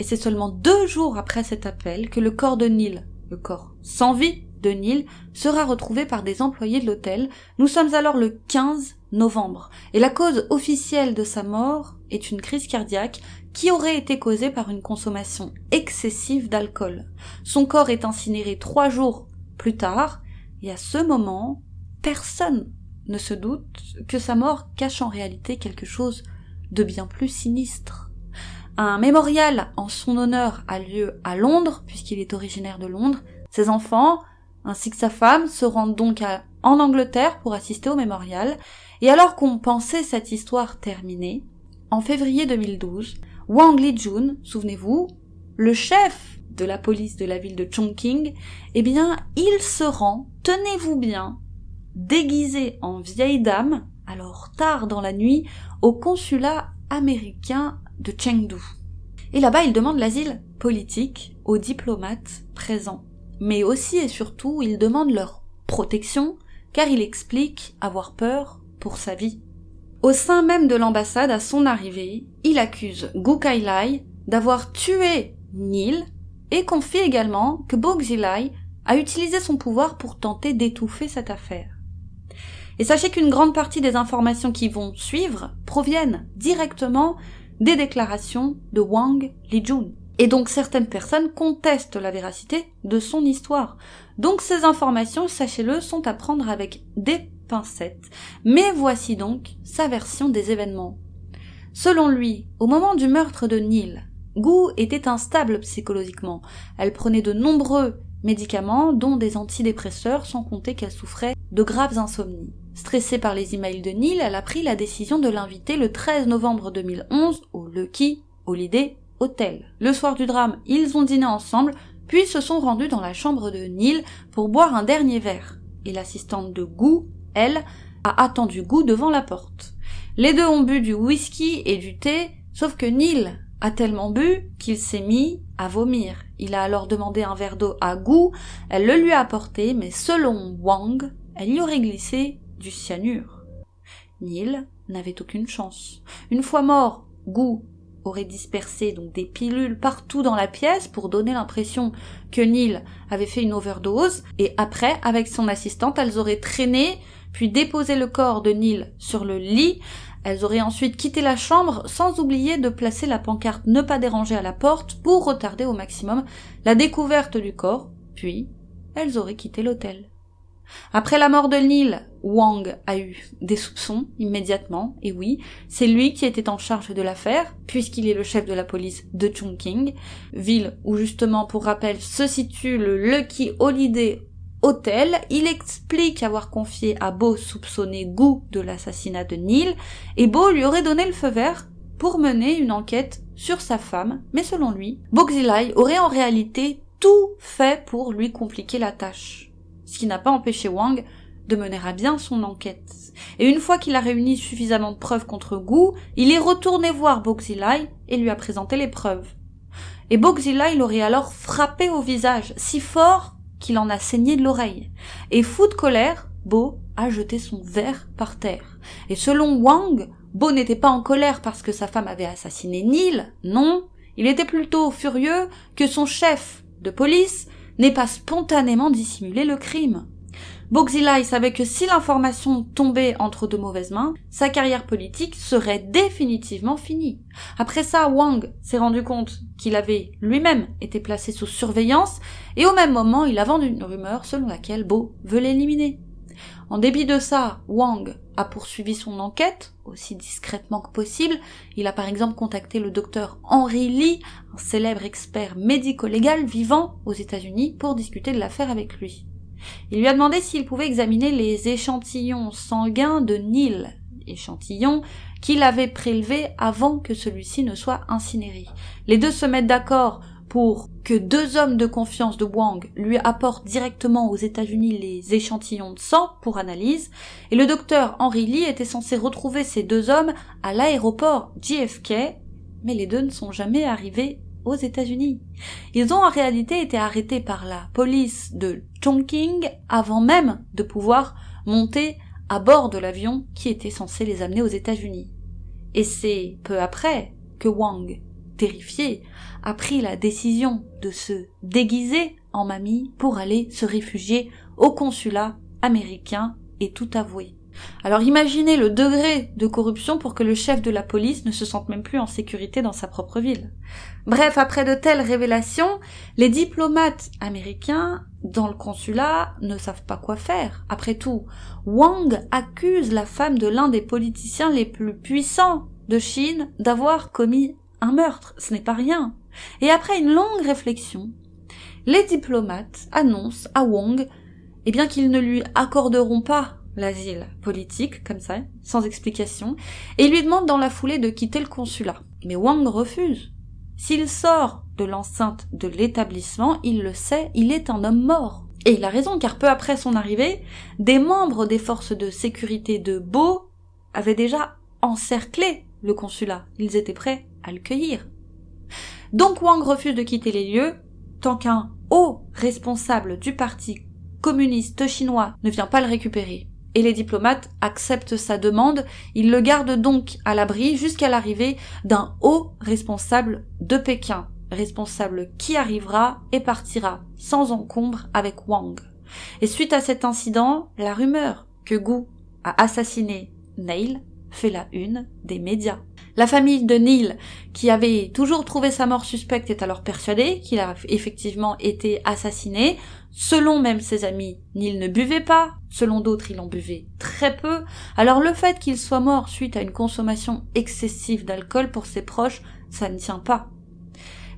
Speaker 1: Et c'est seulement deux jours après cet appel que le corps de Neil le corps sans vie de Neil sera retrouvé par des employés de l'hôtel. Nous sommes alors le 15 novembre et la cause officielle de sa mort est une crise cardiaque qui aurait été causée par une consommation excessive d'alcool. Son corps est incinéré trois jours plus tard et à ce moment, personne ne se doute que sa mort cache en réalité quelque chose de bien plus sinistre. Un mémorial en son honneur a lieu à Londres, puisqu'il est originaire de Londres. Ses enfants, ainsi que sa femme, se rendent donc en Angleterre pour assister au mémorial. Et alors qu'on pensait cette histoire terminée, en février 2012, Wang Lijun, souvenez-vous, le chef de la police de la ville de Chongqing, eh bien, il se rend, tenez-vous bien, déguisé en vieille dame, alors tard dans la nuit, au consulat américain de Chengdu. Et là-bas, il demande l'asile politique aux diplomates présents. Mais aussi et surtout, il demande leur protection, car il explique avoir peur pour sa vie. Au sein même de l'ambassade, à son arrivée, il accuse Gu Kailai d'avoir tué Nil et confie également que Bo Xilai a utilisé son pouvoir pour tenter d'étouffer cette affaire. Et sachez qu'une grande partie des informations qui vont suivre proviennent directement des déclarations de Wang Lijun. Et donc certaines personnes contestent la véracité de son histoire. Donc ces informations, sachez-le, sont à prendre avec des pincettes. Mais voici donc sa version des événements. Selon lui, au moment du meurtre de Neil, Gu était instable psychologiquement. Elle prenait de nombreux médicaments, dont des antidépresseurs, sans compter qu'elle souffrait de graves insomnies. Stressée par les emails de Neil, elle a pris la décision de l'inviter le 13 novembre 2011 au Lucky Holiday Le soir du drame, ils ont dîné ensemble, puis se sont rendus dans la chambre de Neil pour boire un dernier verre. Et l'assistante de Gu, elle, a attendu Gu devant la porte. Les deux ont bu du whisky et du thé, sauf que Neil a tellement bu qu'il s'est mis à vomir. Il a alors demandé un verre d'eau à Gu, elle le lui a apporté, mais selon Wang, elle y aurait glissé du cyanure. Neil n'avait aucune chance. Une fois mort, Gu aurait dispersé donc des pilules partout dans la pièce pour donner l'impression que Neil avait fait une overdose. Et après avec son assistante elles auraient traîné puis déposé le corps de Neil sur le lit. Elles auraient ensuite quitté la chambre sans oublier de placer la pancarte ne pas déranger à la porte pour retarder au maximum la découverte du corps. Puis elles auraient quitté l'hôtel après la mort de Neil, Wang a eu des soupçons immédiatement, et oui, c'est lui qui était en charge de l'affaire, puisqu'il est le chef de la police de Chongqing, ville où justement, pour rappel, se situe le Lucky Holiday Hotel. Il explique avoir confié à Bo soupçonné Gu de l'assassinat de Neil, et Bo lui aurait donné le feu vert pour mener une enquête sur sa femme, mais selon lui, Boxilai aurait en réalité tout fait pour lui compliquer la tâche ce qui n'a pas empêché Wang de mener à bien son enquête. Et une fois qu'il a réuni suffisamment de preuves contre Gu, il est retourné voir Boxilai et lui a présenté les preuves. Et Boxilai l'aurait alors frappé au visage, si fort qu'il en a saigné de l'oreille. Et fou de colère, Bo a jeté son verre par terre. Et selon Wang, Bo n'était pas en colère parce que sa femme avait assassiné Neil, non, il était plutôt furieux que son chef de police n'est pas spontanément dissimulé le crime. Boxilai savait que si l'information tombait entre de mauvaises mains, sa carrière politique serait définitivement finie. Après ça, Wang s'est rendu compte qu'il avait lui-même été placé sous surveillance et au même moment, il a vendu une rumeur selon laquelle Bo veut l'éliminer. En dépit de ça, Wang a poursuivi son enquête aussi discrètement que possible. Il a par exemple contacté le docteur Henry Lee, un célèbre expert médico-légal vivant aux États-Unis, pour discuter de l'affaire avec lui. Il lui a demandé s'il pouvait examiner les échantillons sanguins de Neil, échantillons qu'il avait prélevés avant que celui-ci ne soit incinéré. Les deux se mettent d'accord pour que deux hommes de confiance de Wang lui apportent directement aux États-Unis les échantillons de sang pour analyse, et le docteur Henry Lee était censé retrouver ces deux hommes à l'aéroport JFK, mais les deux ne sont jamais arrivés aux États-Unis. Ils ont en réalité été arrêtés par la police de Chongqing avant même de pouvoir monter à bord de l'avion qui était censé les amener aux États-Unis. Et c'est peu après que Wang terrifié, a pris la décision de se déguiser en mamie pour aller se réfugier au consulat américain et tout avouer. Alors imaginez le degré de corruption pour que le chef de la police ne se sente même plus en sécurité dans sa propre ville. Bref, après de telles révélations, les diplomates américains dans le consulat ne savent pas quoi faire. Après tout, Wang accuse la femme de l'un des politiciens les plus puissants de Chine d'avoir commis un meurtre, ce n'est pas rien. Et après une longue réflexion, les diplomates annoncent à Wong eh bien qu'ils ne lui accorderont pas l'asile politique, comme ça, sans explication, et lui demandent dans la foulée de quitter le consulat. Mais Wang refuse. S'il sort de l'enceinte de l'établissement, il le sait, il est un homme mort. Et il a raison, car peu après son arrivée, des membres des forces de sécurité de Beau avaient déjà encerclé le consulat. Ils étaient prêts Donc Wang refuse de quitter les lieux tant qu'un haut responsable du parti communiste chinois ne vient pas le récupérer. Et les diplomates acceptent sa demande, ils le gardent donc à l'abri jusqu'à l'arrivée d'un haut responsable de Pékin. responsable qui arrivera et partira sans encombre avec Wang. Et suite à cet incident, la rumeur que Gu a assassiné Neil fait la une des médias. La famille de Neil, qui avait toujours trouvé sa mort suspecte, est alors persuadée qu'il a effectivement été assassiné. Selon même ses amis, Neil ne buvait pas, selon d'autres il en buvait très peu. Alors le fait qu'il soit mort suite à une consommation excessive d'alcool pour ses proches, ça ne tient pas.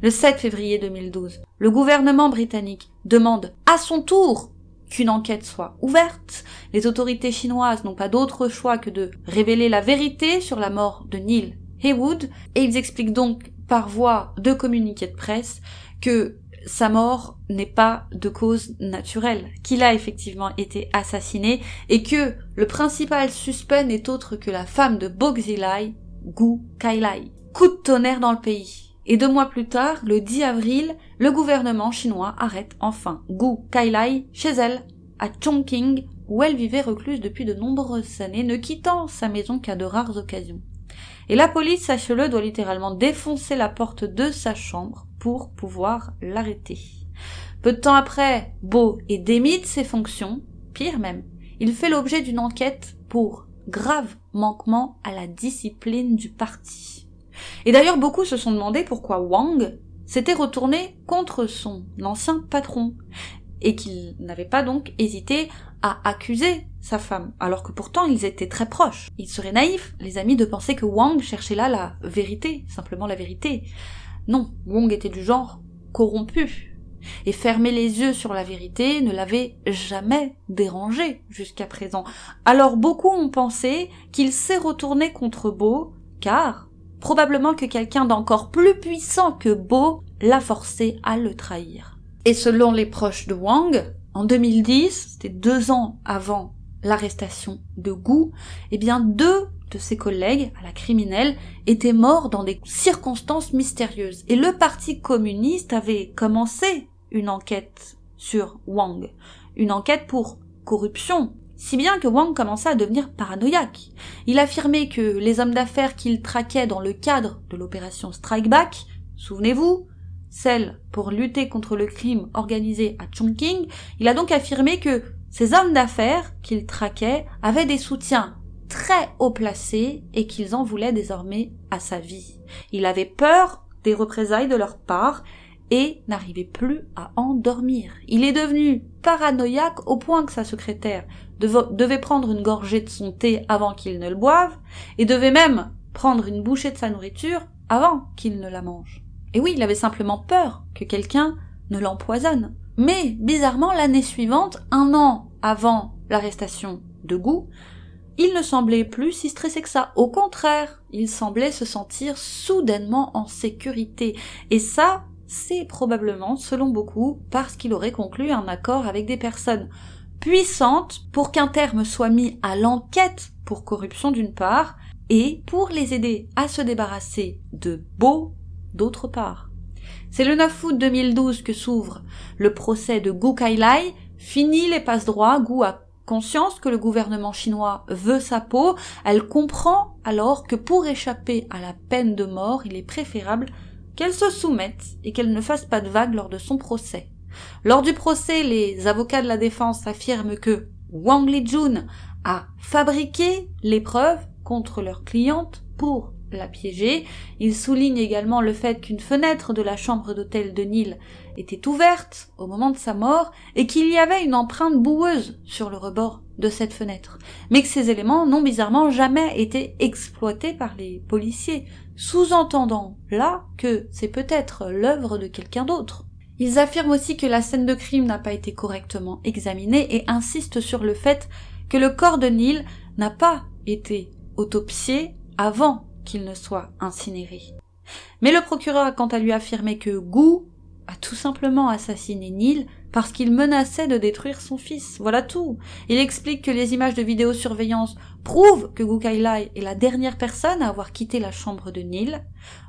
Speaker 1: Le 7 février 2012, le gouvernement britannique demande à son tour qu'une enquête soit ouverte. Les autorités chinoises n'ont pas d'autre choix que de révéler la vérité sur la mort de Neil Et ils expliquent donc par voie de communiqué de presse que sa mort n'est pas de cause naturelle, qu'il a effectivement été assassiné et que le principal suspect n'est autre que la femme de Bogzilai, Gu Kailai. Coup de tonnerre dans le pays. Et deux mois plus tard, le 10 avril, le gouvernement chinois arrête enfin Gu Kailai chez elle, à Chongqing, où elle vivait recluse depuis de nombreuses années, ne quittant sa maison qu'à de rares occasions. Et la police, sachez-le, doit littéralement défoncer la porte de sa chambre pour pouvoir l'arrêter. Peu de temps après, Beau est démis de ses fonctions, pire même, il fait l'objet d'une enquête pour grave manquement à la discipline du parti. Et d'ailleurs, beaucoup se sont demandé pourquoi Wang s'était retourné contre son ancien patron, et qu'il n'avait pas donc hésité à accuser sa femme, alors que pourtant ils étaient très proches. Il serait naïf, les amis, de penser que Wang cherchait là la vérité, simplement la vérité. Non, Wang était du genre corrompu. Et fermer les yeux sur la vérité ne l'avait jamais dérangé jusqu'à présent. Alors beaucoup ont pensé qu'il s'est retourné contre Bo, car probablement que quelqu'un d'encore plus puissant que Bo l'a forcé à le trahir. Et selon les proches de Wang, en 2010, c'était deux ans avant l'arrestation de Gu, eh bien deux de ses collègues à la criminelle étaient morts dans des circonstances mystérieuses. Et le Parti communiste avait commencé une enquête sur Wang, une enquête pour corruption, si bien que Wang commençait à devenir paranoïaque. Il affirmait que les hommes d'affaires qu'il traquait dans le cadre de l'opération Strike Back, souvenez-vous, celle pour lutter contre le crime organisé à Chongqing, il a donc affirmé que ces hommes d'affaires qu'il traquait avaient des soutiens très haut placés et qu'ils en voulaient désormais à sa vie. Il avait peur des représailles de leur part et n'arrivait plus à en dormir. Il est devenu paranoïaque au point que sa secrétaire devait prendre une gorgée de son thé avant qu'il ne le boive et devait même prendre une bouchée de sa nourriture avant qu'il ne la mange. Et oui, il avait simplement peur que quelqu'un ne l'empoisonne. Mais, bizarrement, l'année suivante, un an avant l'arrestation de Gou, il ne semblait plus si stressé que ça. Au contraire, il semblait se sentir soudainement en sécurité. Et ça, c'est probablement, selon beaucoup, parce qu'il aurait conclu un accord avec des personnes puissantes pour qu'un terme soit mis à l'enquête pour corruption d'une part, et pour les aider à se débarrasser de Beau d'autre part. C'est le 9 août 2012 que s'ouvre le procès de Gu Kailai, fini les passe-droits, Gu a conscience que le gouvernement chinois veut sa peau, elle comprend alors que pour échapper à la peine de mort, il est préférable qu'elle se soumette et qu'elle ne fasse pas de vagues lors de son procès. Lors du procès, les avocats de la défense affirment que Wang Lijun a fabriqué les preuves contre leur cliente pour la piéger. Il souligne également le fait qu'une fenêtre de la chambre d'hôtel de Nil était ouverte au moment de sa mort et qu'il y avait une empreinte boueuse sur le rebord de cette fenêtre, mais que ces éléments n'ont bizarrement jamais été exploités par les policiers, sous-entendant là que c'est peut-être l'œuvre de quelqu'un d'autre. Ils affirment aussi que la scène de crime n'a pas été correctement examinée et insistent sur le fait que le corps de Nil n'a pas été autopsié avant qu'il ne soit incinéré. Mais le procureur a quant à lui affirmé que Gu a tout simplement assassiné Neil parce qu'il menaçait de détruire son fils. Voilà tout. Il explique que les images de vidéosurveillance prouvent que Gu Kailai est la dernière personne à avoir quitté la chambre de Neil.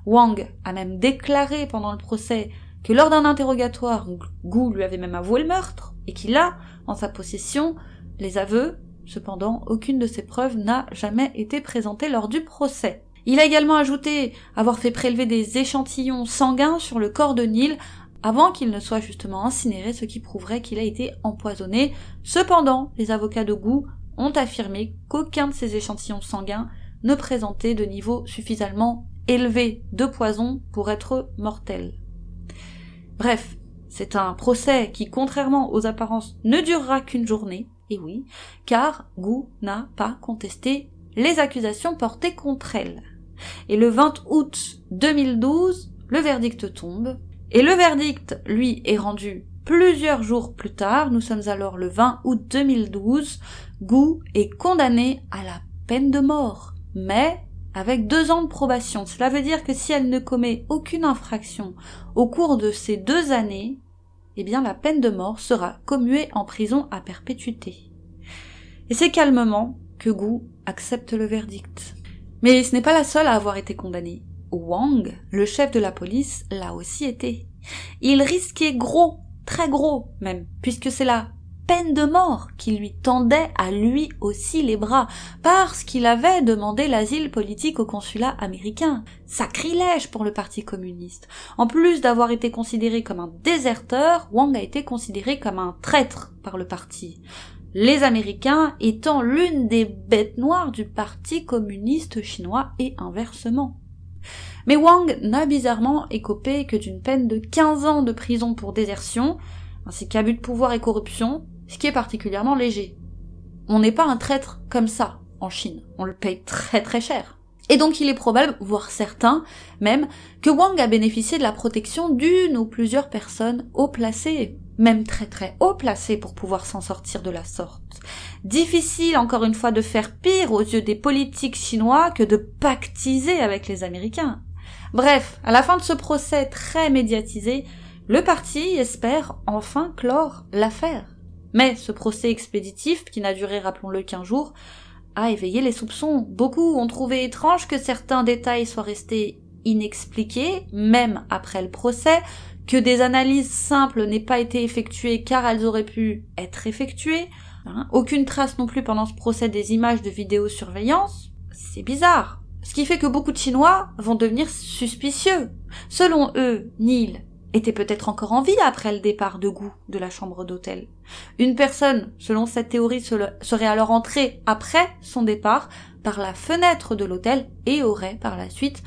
Speaker 1: Wang a même déclaré pendant le procès que lors d'un interrogatoire, Gu lui avait même avoué le meurtre et qu'il a en sa possession les aveux. Cependant, aucune de ces preuves n'a jamais été présentée lors du procès. Il a également ajouté avoir fait prélever des échantillons sanguins sur le corps de Neil avant qu'il ne soit justement incinéré, ce qui prouverait qu'il a été empoisonné. Cependant, les avocats de goût ont affirmé qu'aucun de ces échantillons sanguins ne présentait de niveau suffisamment élevé de poison pour être mortel. Bref, c'est un procès qui, contrairement aux apparences, ne durera qu'une journée, et oui, car Gou n'a pas contesté les accusations portées contre elle. Et le 20 août 2012, le verdict tombe, et le verdict, lui, est rendu plusieurs jours plus tard, nous sommes alors le 20 août 2012, Gou est condamnée à la peine de mort, mais avec deux ans de probation. Cela veut dire que si elle ne commet aucune infraction au cours de ces deux années, eh bien la peine de mort sera commuée en prison à perpétuité. Et c'est calmement que Gu accepte le verdict. Mais ce n'est pas la seule à avoir été condamnée. Wang, le chef de la police, l'a aussi été. Il risquait gros, très gros même, puisque c'est la peine de mort qui lui tendait à lui aussi les bras, parce qu'il avait demandé l'asile politique au consulat américain. Sacrilège pour le Parti communiste. En plus d'avoir été considéré comme un déserteur, Wang a été considéré comme un traître par le parti. Les Américains étant l'une des bêtes noires du Parti communiste chinois et inversement. Mais Wang n'a bizarrement écopé que d'une peine de 15 ans de prison pour désertion, ainsi qu'abus de pouvoir et corruption, ce qui est particulièrement léger. On n'est pas un traître comme ça en Chine, on le paye très très cher. Et donc il est probable, voire certain même, que Wang a bénéficié de la protection d'une ou plusieurs personnes haut placées, même très très haut placées pour pouvoir s'en sortir de la sorte. Difficile encore une fois de faire pire aux yeux des politiques chinois que de pactiser avec les Américains. Bref, à la fin de ce procès très médiatisé, le parti espère enfin clore l'affaire. Mais ce procès expéditif, qui n'a duré, rappelons-le, qu'un jour, a éveillé les soupçons. Beaucoup ont trouvé étrange que certains détails soient restés inexpliqués, même après le procès, que des analyses simples n'aient pas été effectuées car elles auraient pu être effectuées, hein. aucune trace non plus pendant ce procès des images de vidéosurveillance, c'est bizarre. Ce qui fait que beaucoup de Chinois vont devenir suspicieux. Selon eux, Neil était peut-être encore en vie après le départ de goût de la chambre d'hôtel. Une personne, selon cette théorie, serait alors entrée après son départ par la fenêtre de l'hôtel et aurait par la suite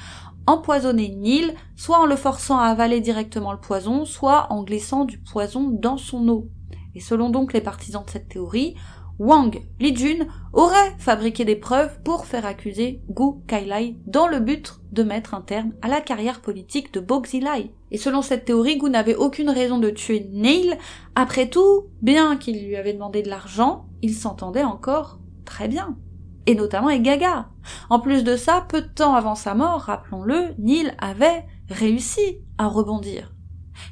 Speaker 1: empoisonné Neil, soit en le forçant à avaler directement le poison, soit en glissant du poison dans son eau. Et selon donc les partisans de cette théorie, Wang Lijun aurait fabriqué des preuves pour faire accuser Gu Kailai dans le but de mettre un terme à la carrière politique de Bo Xilai. Et selon cette théorie, Gu n'avait aucune raison de tuer Neil. Après tout, bien qu'il lui avait demandé de l'argent, il s'entendait encore très bien. Et notamment avec Gaga. En plus de ça, peu de temps avant sa mort, rappelons-le, Neil avait réussi à rebondir.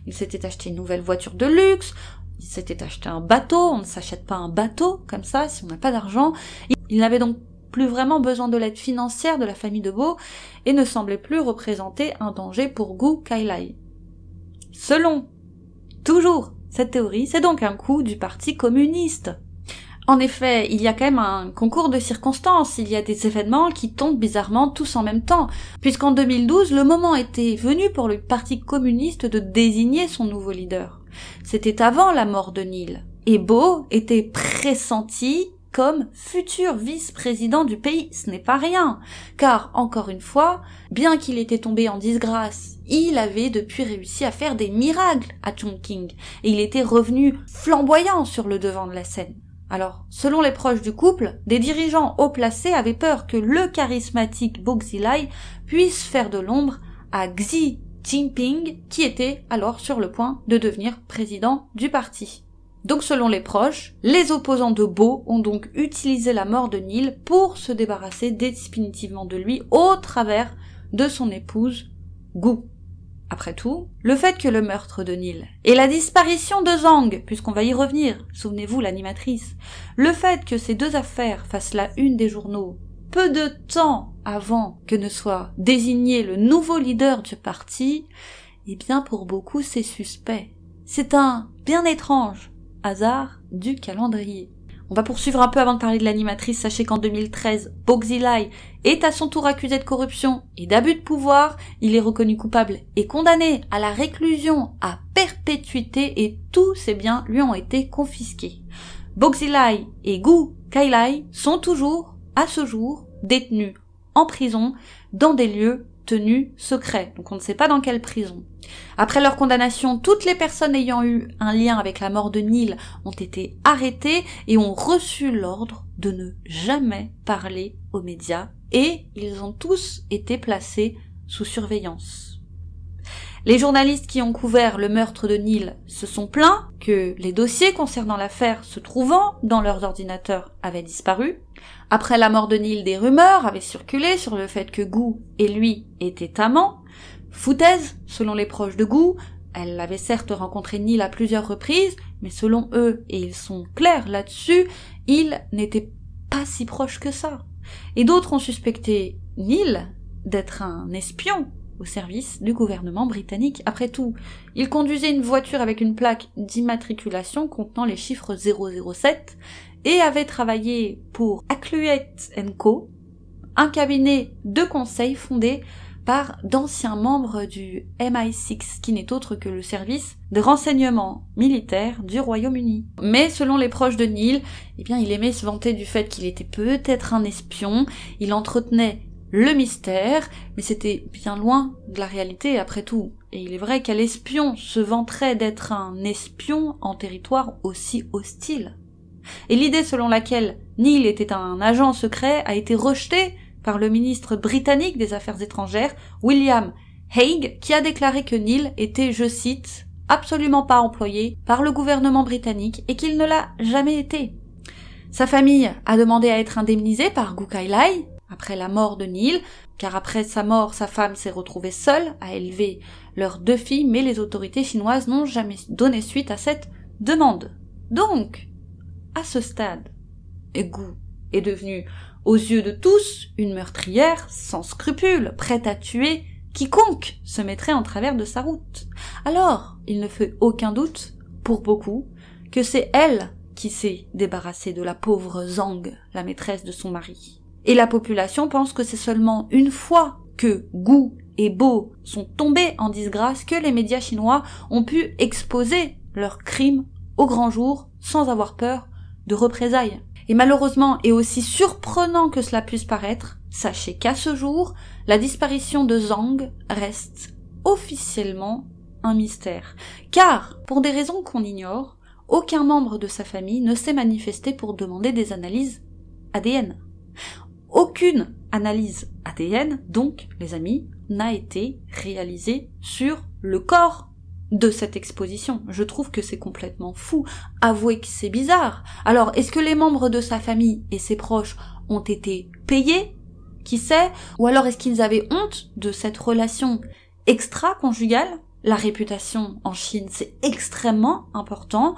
Speaker 1: Il s'était acheté une nouvelle voiture de luxe, il s'était acheté un bateau, on ne s'achète pas un bateau comme ça si on n'a pas d'argent. Il n'avait donc plus vraiment besoin de l'aide financière de la famille de Beau et ne semblait plus représenter un danger pour Gu Kailai. Selon toujours cette théorie, c'est donc un coup du parti communiste. En effet, il y a quand même un concours de circonstances, il y a des événements qui tombent bizarrement tous en même temps, puisqu'en 2012, le moment était venu pour le Parti communiste de désigner son nouveau leader. C'était avant la mort de Neil. Et Beau était pressenti comme futur vice-président du pays. Ce n'est pas rien. Car, encore une fois, bien qu'il était tombé en disgrâce, il avait depuis réussi à faire des miracles à Chongqing. Et il était revenu flamboyant sur le devant de la scène. Alors, selon les proches du couple, des dirigeants haut placés avaient peur que le charismatique Bo Xilai puisse faire de l'ombre à Xi Jinping, qui était alors sur le point de devenir président du parti. Donc selon les proches, les opposants de Bo ont donc utilisé la mort de Neil pour se débarrasser définitivement de lui au travers de son épouse Gu. Après tout, le fait que le meurtre de Neil et la disparition de Zhang, puisqu'on va y revenir, souvenez-vous l'animatrice, le fait que ces deux affaires fassent la une des journaux peu de temps avant que ne soit désigné le nouveau leader du parti, eh bien pour beaucoup c'est suspect. C'est un bien étrange hasard du calendrier. On va poursuivre un peu avant de parler de l'animatrice. Sachez qu'en 2013, Boxy Lai est à son tour accusé de corruption et d'abus de pouvoir. Il est reconnu coupable et condamné à la réclusion à perpétuité et tous ses biens lui ont été confisqués. Boxy Lai et Gu Kailai sont toujours, à ce jour, détenus en prison dans des lieux tenus secrets. Donc on ne sait pas dans quelle prison. Après leur condamnation, toutes les personnes ayant eu un lien avec la mort de Neil ont été arrêtées et ont reçu l'ordre de ne jamais parler aux médias et ils ont tous été placés sous surveillance. Les journalistes qui ont couvert le meurtre de Neil se sont plaints que les dossiers concernant l'affaire se trouvant dans leurs ordinateurs avaient disparu. Après la mort de Neil, des rumeurs avaient circulé sur le fait que Gou et lui étaient amants. Foutaise, selon les proches de Gou, elle avait certes rencontré Neil à plusieurs reprises, mais selon eux, et ils sont clairs là-dessus, ils n'étaient pas si proches que ça. Et d'autres ont suspecté Neil d'être un espion au service du gouvernement britannique. Après tout, il conduisait une voiture avec une plaque d'immatriculation contenant les chiffres 007 et avait travaillé pour Accluette Co, un cabinet de conseil fondé par d'anciens membres du MI6, qui n'est autre que le service de renseignement militaire du Royaume-Uni. Mais selon les proches de Neil, eh bien, il aimait se vanter du fait qu'il était peut-être un espion, il entretenait le mystère, mais c'était bien loin de la réalité après tout. Et il est vrai quel espion se vanterait d'être un espion en territoire aussi hostile. Et l'idée selon laquelle Neil était un agent secret a été rejetée par le ministre britannique des Affaires étrangères, William Hague, qui a déclaré que Neil était, je cite, absolument pas employé par le gouvernement britannique et qu'il ne l'a jamais été. Sa famille a demandé à être indemnisée par Gukai Lai, après la mort de Neil, car après sa mort, sa femme s'est retrouvée seule à élever leurs deux filles, mais les autorités chinoises n'ont jamais donné suite à cette demande. Donc, à ce stade, Gu est devenue, aux yeux de tous, une meurtrière sans scrupules, prête à tuer quiconque se mettrait en travers de sa route. Alors, il ne fait aucun doute, pour beaucoup, que c'est elle qui s'est débarrassée de la pauvre Zhang, la maîtresse de son mari. Et la population pense que c'est seulement une fois que Gu et Bo sont tombés en disgrâce que les médias chinois ont pu exposer leurs crimes au grand jour sans avoir peur de représailles. Et malheureusement, et aussi surprenant que cela puisse paraître, sachez qu'à ce jour, la disparition de Zhang reste officiellement un mystère. Car, pour des raisons qu'on ignore, aucun membre de sa famille ne s'est manifesté pour demander des analyses ADN. Aucune analyse ADN, donc, les amis, n'a été réalisée sur le corps de cette exposition. Je trouve que c'est complètement fou. Avouez que c'est bizarre. Alors, est-ce que les membres de sa famille et ses proches ont été payés Qui sait Ou alors est-ce qu'ils avaient honte de cette relation extra-conjugale La réputation en Chine, c'est extrêmement important.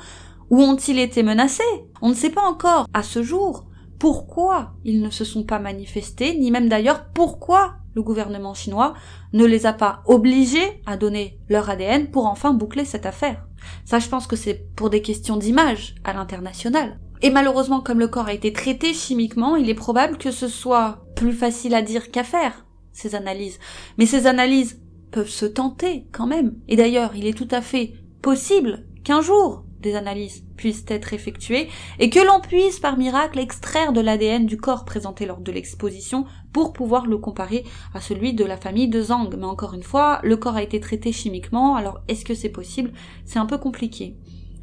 Speaker 1: Ou ont-ils été menacés On ne sait pas encore, à ce jour, pourquoi ils ne se sont pas manifestés, ni même d'ailleurs pourquoi le gouvernement chinois ne les a pas obligés à donner leur ADN pour enfin boucler cette affaire. Ça, je pense que c'est pour des questions d'image à l'international. Et malheureusement, comme le corps a été traité chimiquement, il est probable que ce soit plus facile à dire qu'à faire, ces analyses. Mais ces analyses peuvent se tenter quand même. Et d'ailleurs, il est tout à fait possible qu'un jour, des analyses puissent être effectuées et que l'on puisse par miracle extraire de l'ADN du corps présenté lors de l'exposition pour pouvoir le comparer à celui de la famille de Zhang. Mais encore une fois, le corps a été traité chimiquement, alors est-ce que c'est possible? C'est un peu compliqué.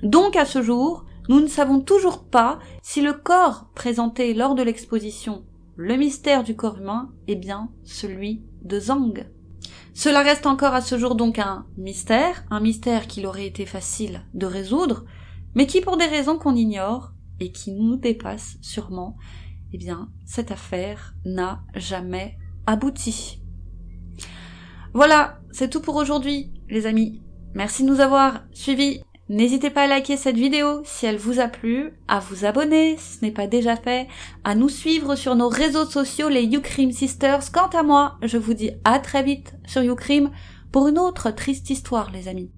Speaker 1: Donc à ce jour, nous ne savons toujours pas si le corps présenté lors de l'exposition, le mystère du corps humain, est bien celui de Zhang. Cela reste encore à ce jour donc un mystère, un mystère qu'il aurait été facile de résoudre, mais qui pour des raisons qu'on ignore et qui nous dépassent sûrement, eh bien, cette affaire n'a jamais abouti. Voilà, c'est tout pour aujourd'hui, les amis. Merci de nous avoir suivis. N'hésitez pas à liker cette vidéo si elle vous a plu, à vous abonner si ce n'est pas déjà fait, à nous suivre sur nos réseaux sociaux les YouCrim Sisters. Quant à moi, je vous dis à très vite sur YouCrim pour une autre triste histoire les amis.